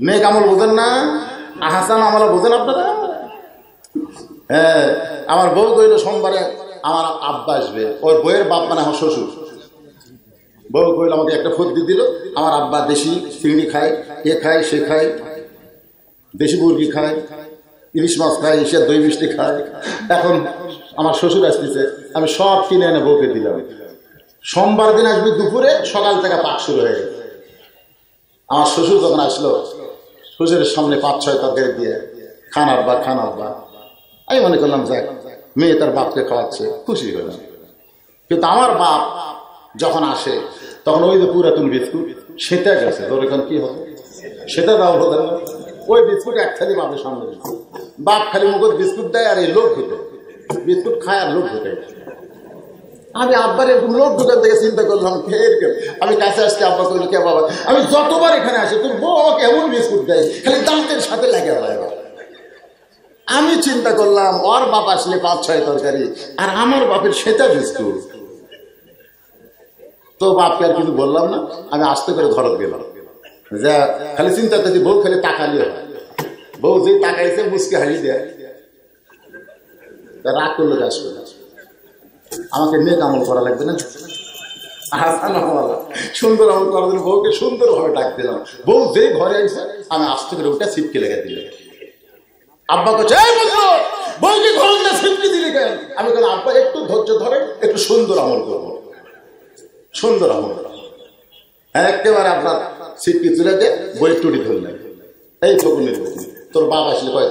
নেক আমল বোঝেন না? আহাসান আমল বোঝেন আপনারা হ্যাঁ আমার বউ কইল সোমবারে আমার আব্বা আসবে। ওর বইয়ের বাপ মানে আমার শ্বশুর। বউ কইল আমাকে একটা ফদ্দি দিল। আমার আব্বা দেশি চিংড়ি খায়, এ খায়, সে খায়, দেশি মুরগি খায়, ইলিশ মাছ খায় ইসের দই মিষ্টি খায়। এখন আমার শ্বশুর আসতেছে, আমি সব কিনে এনে বউকে দিলাম। সোমবার দিন আসবে দুপুরে, সকাল থেকে পাক শুরু হয়ে গেছে। আমার শ্বশুর যখন আসলো শ্বশুরের সামনে পাঁচ, ছয় তরকারি দিয়ে খানার বা খানার বা। আমি মনে করলাম, যাক, মেয়ে তার বাপকে খাওয়াচ্ছে, খুশি হলাম কিন্তু আমার বাপ যখন আসে, তখন ওই যে পুরাতন বিস্কুট, সেটা গেছে। তোর এখন কি হবে? সেটা দাও হতো না ওই বিস্কুট এক খালি বাপের সামনে। বাপ খালি মুখ বিস্কুট দেয় আর এই লোক ঢুকে বিস্কুট খায় আর লোক ঢুকে আমি আব্বার এরকম লোক ঢুকার থেকে চিন্তা করলাম ফের আমি কাছে আসতে আব্বা করল কে বাবা? আমি যতবার এখানে আসি, তোর বউ আমাকে এমন বিস্কুট দেয়, খালি দাঁতের সাথে লাগে হয় আমি চিন্তা করলাম, ওর বাপ আসলে পাঁচ, ছয় তরকারি, আর আমার বাপের সেটা বিস্কুট। তো বাপকে আর কিন্তু বললাম না, আমি আস্তে করে ঘরত গেলাম। যা, খালি চিন্তা করছি, বউ খালি তাকালি হয়। বউ যে তাকাইছে মুসকে হাসি দেয়। রাগ করল কাজ করে আমাকে মেয়ে আমল করা লাগবে না? সুন্দর আমল করার জন্য বউকে সুন্দরভাবে ডাক দিলাম বউ যে ঘরে আইসে আমি আস্তে করে ওটা ছিপকে লেগে দিলে। আব্বা বলল বউকে ঘরে ছিপকে দিলে কেন? আমি কেন আব্বা, একটু ধৈর্য ধরে একটু সুন্দর আমল করব। সুন্দর আমল। একেবারে আপনার সিটকি তুলে দিয়ে বই টুটি ধরলেন। এই ফকুনের তোর বাবা আসলে কয়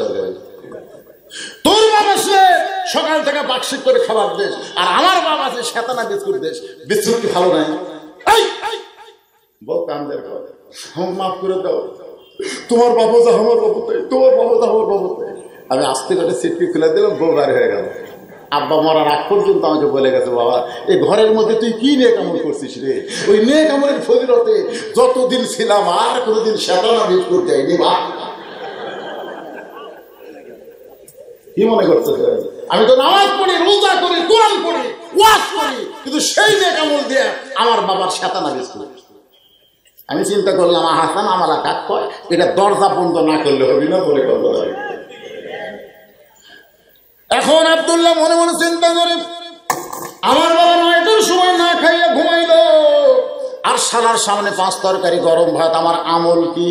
সকাল থেকে বাক্সিক করে খাবার দেশ। আর আমার বাবা আছে শেতানা বিস্কুট দেশ। বিস্কুট কি ভালো নাই? বউ আমার মাফ করে দাও। তোমার বাবু যা আমার বাবু তাই তোমার বাবু যা আমার বাবু তাই আমি আস্তে করে সিটকি খুলে দিলাম, বউ বার হয়ে গেল। আব্বা মরার আগ পর্যন্ত আমাকে বলে গেছে, বাবা, এই ঘরের মধ্যে তুই কি নিয়ে কামড় করছিস রে? ওই নিয়ে কামড়ের ফজিলতে যতদিন ছিলাম আর কোনোদিন শেতানা বিস্কুট দেয়নি বা কি মনে করতেছে? আমি তো নামাজ পড়ি, রোজা করি, কোরআন পড়ি ওয়াজ করি, কিন্তু সেই মেয়ে কামড় দিয়ে আমার বাবার সাতানা বিস্কুট আমি চিন্তা করলাম হাসান আমার কাক কয়? এটা দরজা বন্ধ না করলে হবে না বলে করব এখন আবদুল্লাহ মনে মনে চিন্তা করে, আমার বাবা নয়টার সময় না খাইয়া ঘুমাইল। আর সালার সামনে পাঁচ তরকারি, গরম ভাত, আমার আমল কি?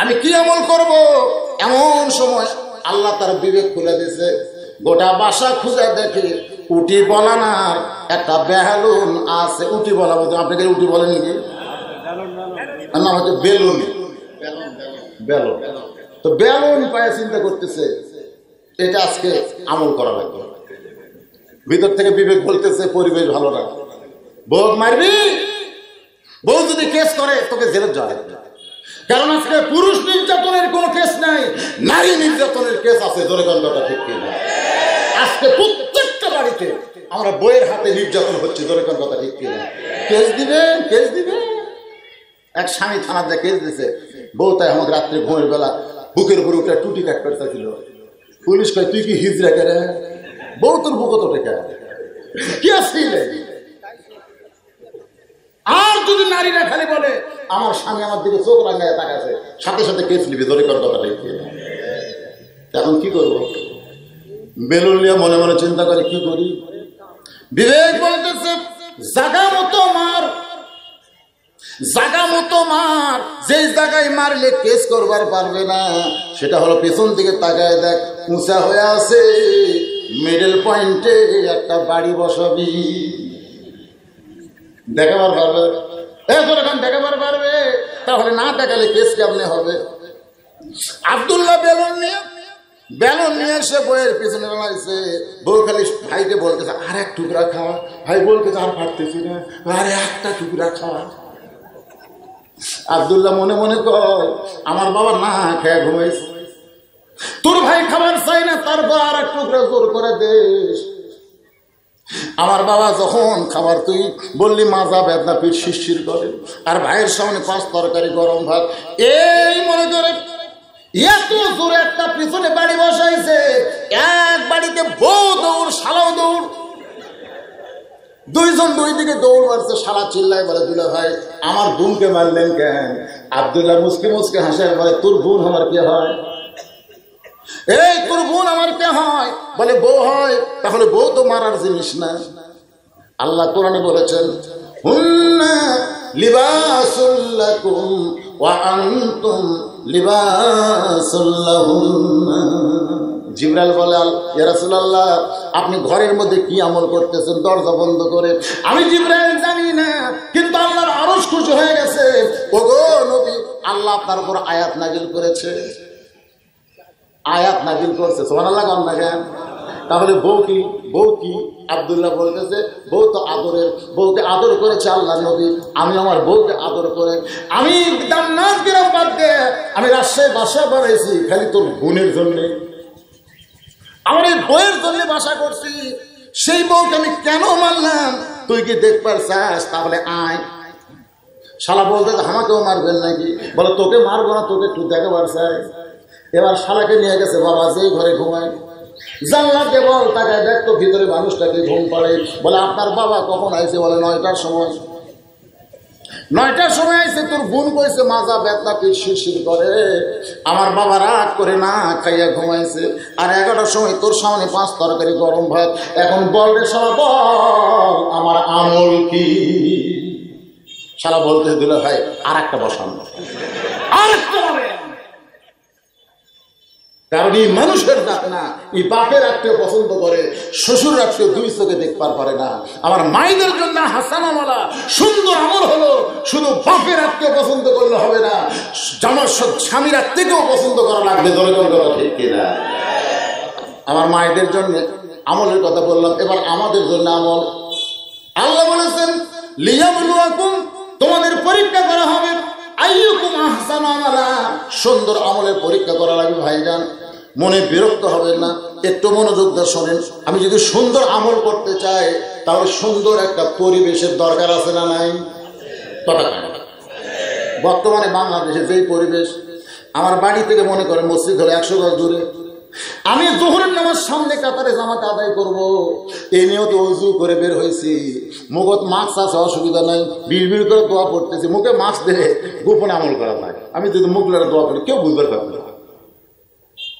আমি কি আমল করব? এমন সময় আল্লাহ তার বিবেক খুলে দিছে গোটা বাসা খুঁজে দেখে উটি বলানার একটা বেহালুন আছে। উটি বলা বলতে আপনাকে উটি বলেন নাকি? না হচ্ছে বেলুন। বেলুন। তো বেলুন পায়ে চিন্তা করতেছে, এটা আজকে আমল করা লাগবে। ভিতর থেকে বিবেক বলতেছে, পরিবেশ ভালো না। বউ মারবি? বউ যদি কেস করে, তোকে জেলে যাওয়া কারণ আজকে পুরুষ নির্যাতনের কোনো কেস নাই, নারী নির্যাতনের কেস আছে, জোরে ঠিক কিনা? আজকে প্রত্যেকটা বাড়িতে আমরা বইয়ের হাতে নির্যাতন হচ্ছে কথা ঠিক কিনা? কেস দিবেন কেস দিবেন। এক স্বামী থানাতে কেস দিছে, বউ তাই আমাকে রাত্রে ঘুমের বেলা বুকের উপর উঠে টুটি কাট করতে ছিল পুলিশ কয়, তুই কি হিজরা করে বউ তোর বুক তো টেকা? কি আসছিলে আর যদি নারীরা খালি বলে, আমার স্বামী আমার দিকে চোখ রাঙায় তাকাছে সাথে সাথে কেস নিবি, ধরে কর ঠিক এখন কি করব? বেলুন নিয়ে মনে মনে চিন্তা করে, কি করি? বিবেক বলতেছে, জাগা মতো মার, জাগা মতো মার, যেই জায়গায় মারলে কেস করবার পারবে না, সেটা হলো পেছন দিকে তাকায় দেখ, উঁচা হয়ে আছে মিডল পয়েন্টে একটা বাড়ি বসাবি। দেখাবার পারবে। এখন দেখাবার পারবে। তাহলে না দেখালে কেস কেমনে হবে? আবদুল্লাহ বেলুন নিয়ে বেলুন নিয়ে এসে বইয়ের পিছনে লাগছে বউ খালি ভাইকে বলতেছে, আর, এক টুকরা খাওয়া। ভাই বলতেছে, আর পারতেছি না। আরে, একটা টুকরা খাওয়া। আবদুল্লাহ মনে মনে কর আমার বাবা না খেয়ে ঘুমাইছে। তোর ভাই খাবার চাই না, তারপর আর এক টুকরা জোর করে দেশ আমার বাবা যখন খাবার তুই বললি মাজা বেদনা পিঠ শিরশির করে, আর ভাইয়ের সামনে পাঁচ তরকারি, গরম ভাত, এই মনে করে এত একটা পিছনে বাড়ি বসাইছে, এক বাড়িতে বউ দৌড়, শালাও দৌড়। দুইজন দুই দিকে দৌড় মারছে, শালা চিল্লায় বলে, দুলা ভাই, আমার বোনকে মারলেন কেন? আবদুল্লাহ মুসকে মুসকে হাসে, বলে, তোর বোন আমার কে হয়। এই তোর বোন আমার কে হয়? বলে, বউ হয়। তাহলে বউ তো মারার জিনিস না। আল্লাহ কোরআনে বলেছেন জিবরাল বলে রাসূলুল্লাহ, আপনি ঘরের মধ্যে কি আমল করতেছেন? দরজা বন্ধ করে। আমি জিবরাইল জানি না, কিন্তু আল্লাহর আরশ খুশি হয়ে গেছে। ওগো নবী, আল্লাহ আপনার উপর আয়াত নাজিল করেছে। আয়াত নাজিল করছে সোমানাল্লাহ কন না তাহলে বউ কি? বউ কি? আবদুল্লাহ বলতেছে, বউ তো আদরের, বউকে আদর করেছে আল্লাহ নবী, আমি আমার বউকে আদর করে, আমি দামনাথ গ্রাম বাদ দিয়ে আমি রাজশাহী বাসা বানাইছি, খালি তোর বোনের জন্যে। আমার এই বইয়ের জন্য বাসা করছি, সেই বউকে আমি কেন মানলাম? তুই কি দেখবার চাস তাহলে আয়। শালা বলতে আমাকেও মারবেন নাকি? বলে, তোকে মারবো না, তোকে একটু দেখাবার চাই এবার শালাকে নিয়ে গেছে, বাবা যেই ঘরে ঘুমায়। জানলাকে কেবল তাকে দেখতো ভিতরে মানুষটাকে ঘুম পাড়ে। বলে, আপনার বাবা কখন আইছে? বলে, নয়টার সময়। নয়টার সময় আইসে তোর বোন কইছে, মাজা বেতনা পিঠ শিরশির করে। আমার বাবা রাগ করে না, খাইয়া ঘুমাইছে। আর এগারোটার সময় তোর সামনে পাঁচ তরকারি, গরম ভাত। এখন বল রে সারা বল, আমার আমল কি? সারা বলতে দিল, ভাই আর একটা বসান। আর একটা কারণ এই মানুষের জাত না, এই বাপের আত্মীয় পছন্দ করে শ্বশুর আত্মীয় দুই চোখে দেখবার পারে না। আমার মায়েদের জন্য হাসান আমলা সুন্দর আমল হলো, শুধু বাপের আত্মীয় পছন্দ করলে হবে না, জামার স্বামীর আত্মীয়কেও পছন্দ করা লাগবে ধরে কোন কথা ঠিক কিনা? আমার মায়েদের জন্য আমলের কথা বললাম, এবার আমাদের জন্য আমল। আল্লাহ বলেছেন, লিয়াবলুয়াকুম, তোমাদের পরীক্ষা করা হবে। সুন্দর আমলের পরীক্ষা করা লাগবে ভাইজান। মনে বিরক্ত হবেন না, একটু মনোযোগ দিয়ে শোনেন। আমি যদি সুন্দর আমল করতে চাই, তাহলে সুন্দর একটা পরিবেশের দরকার আছে না নাই। বর্তমানে বাংলাদেশে যেই পরিবেশ, আমার বাড়ি থেকে মনে করে মসজিদ হলো একশো গজ দূরে। আমি জোহরের নামাজ সামনে কাতারে জামাতে আদায় করব। এই নিয়েও তো উজু করে বের হয়েছি। মুখত মাস্ক আছে, অসুবিধা নাই। বিড় করে দোয়া পড়তেছি। মুখে মাস্ক দিয়ে গোপন আমল করা হয় আমি যদি মুখ লড়ে দোয়া করি, কেউ বুঝতে পারবে না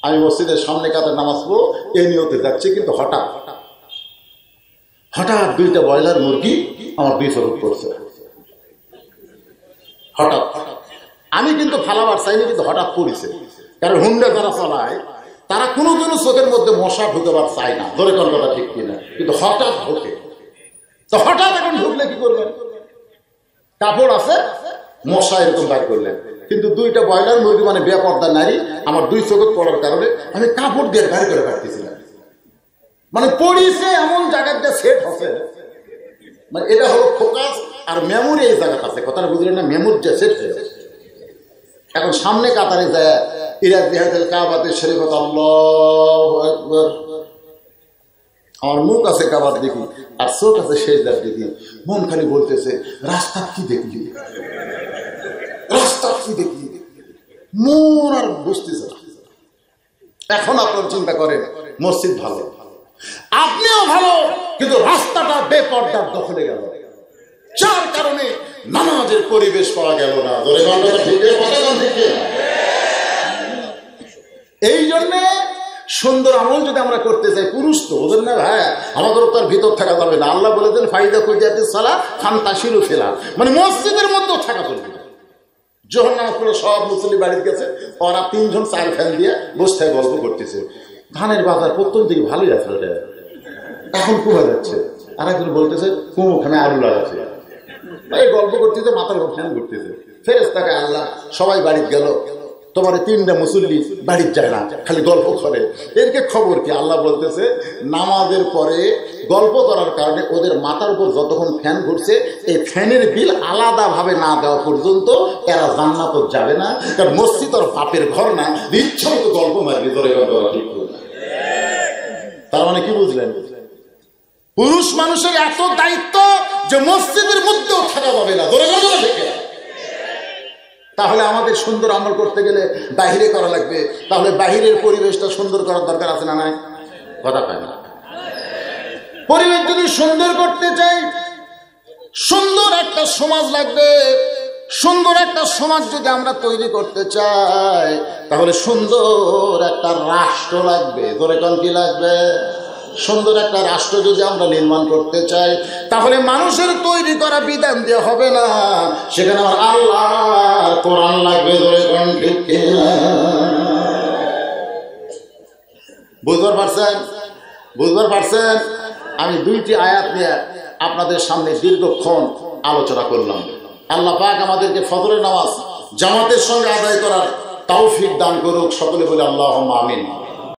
আমি মসজিদের সামনে কাতার নামাজ পড়ব। এই নিয়তে যাচ্ছি কিন্তু হঠাৎ হঠাৎ দুইটা ব্রয়লার মুরগি আমার বিস্বরূপ করছে। হঠাৎ আমি কিন্তু ফালাবার চাইনি, কিন্তু হঠাৎ পড়েছে কারণ হুন্ডা যারা চালায় তারা কোনো কোনো চোখের মধ্যে মশা ঢুকেবার চায় না। ধরে কোন কথা ঠিক কিনা। কিন্তু হঠাৎ ঢোকে তো হঠাৎ এখন ঢুকলে কি করবেন কাপড় আছে, মশা এরকম বাইর করলেন। কিন্তু দুইটা ব্রয়লার, মুরগি মানে বেপর্দা নারী, আমার দুই চোখে পড়ার কারণে আমি কাপড় দিয়ে বাইর করে পারতেছিলাম। মানে পড়িছে এমন জায়গাতে সেট হচ্ছে। মানে এটা হলো ফোকাস আর মেমোরি এই জায়গাটা আছে। কথাটা বুঝলেন না? মেমোরি যে সেট হয়ে যাচ্ছে। এখন সামনে কাতারে যায় কাবাতে শরীফত আমার মুখ আছে কাবার দেখি আর চোখ আছে শেষদার দেখি মন খালি বলতেছে, রাস্তা কি দেখলি? রাস্তা কি দেখলি? মন আর বুঝতেছে এখন আপনার চিন্তা করেন, মসজিদ ভালো। আপনিও ভালো, কিন্তু রাস্তাটা বেপর্দার দখলে গেল। যার কারণে নামাজের পরিবেশ পাওয়া গেল না। ধরে বল? এই জন্যে সুন্দর আমল যদি আমরা করতে চাই, পুরুষ তো ওদের না? ভাই আমাদের তার ভিতর থাকা যাবে না। আল্লাহ বলেছেন ফাইদা খুঁজিয়াতে সালা খান তাসিরও ফেলা। মানে মসজিদের মধ্যেও থাকা চলবে যখন নামাজ পড়ে সব মুসলিম বাড়িতে গেছে, ওরা তিনজন চার ফ্যান দিয়ে বসে গল্প করতেছে। ধানের বাজার প্রথম দিকে ভালোই আছে এখন কমে যাচ্ছে। আর একজন বলতেছে কুমো ওখানে আলু লাগাচ্ছে। এই গল্প করতেছে, মাথার ফ্যান করতেছে। ফেরেস তাকে আল্লাহ সবাই বাড়িতে গেল। তোমার তিনটা মুসল্লি বাড়ির যায় না, খালি গল্প করে। এরকে খবর কি? আল্লাহ বলতেছে, নামাজের পরে গল্প করার কারণে ওদের মাথার উপর যতক্ষণ ফ্যান ঘুরছে, এই ফ্যানের বিল আলাদাভাবে না দেওয়া পর্যন্ত এরা জান্নাত যাবে না, কারণ মসজিদ ওর বাপের ঘর না, ইচ্ছা মতো গল্প মারবি ধরে তার মানে কি বুঝলেন? পুরুষ মানুষের এত দায়িত্ব যে মসজিদের মধ্যেও থাকা যাবে না। ধরে থেকে তাহলে আমাদের সুন্দর আমল করতে গেলে বাহিরে করা লাগবে। তাহলে বাহিরের পরিবেশটা সুন্দর করার দরকার আছে না নাই? কথা পায় না। পরিবেশ যদি সুন্দর করতে চাই, সুন্দর একটা সমাজ লাগবে। সুন্দর একটা সমাজ যদি আমরা তৈরি করতে চাই, তাহলে সুন্দর একটা রাষ্ট্র লাগবে। ধরে কোন কি লাগবে? সুন্দর একটা রাষ্ট্র যদি আমরা নির্মাণ করতে চাই, তাহলে মানুষের তৈরি করা বিধান দিয়ে হবে না। সেখানে আমার আল্লাহ কোরআন লাগবে ধরে? বুঝবার পারছেন? বুঝবার পারছেন? আমি দুইটি আয়াত নিয়ে আপনাদের সামনে দীর্ঘক্ষণ আলোচনা করলাম। আল্লাহ পাক আমাদেরকে ফজরের নামাজ জামাতের সঙ্গে আদায় করার তৌফিক দান করুক, সকলে বলে আল্লাহ আমিন।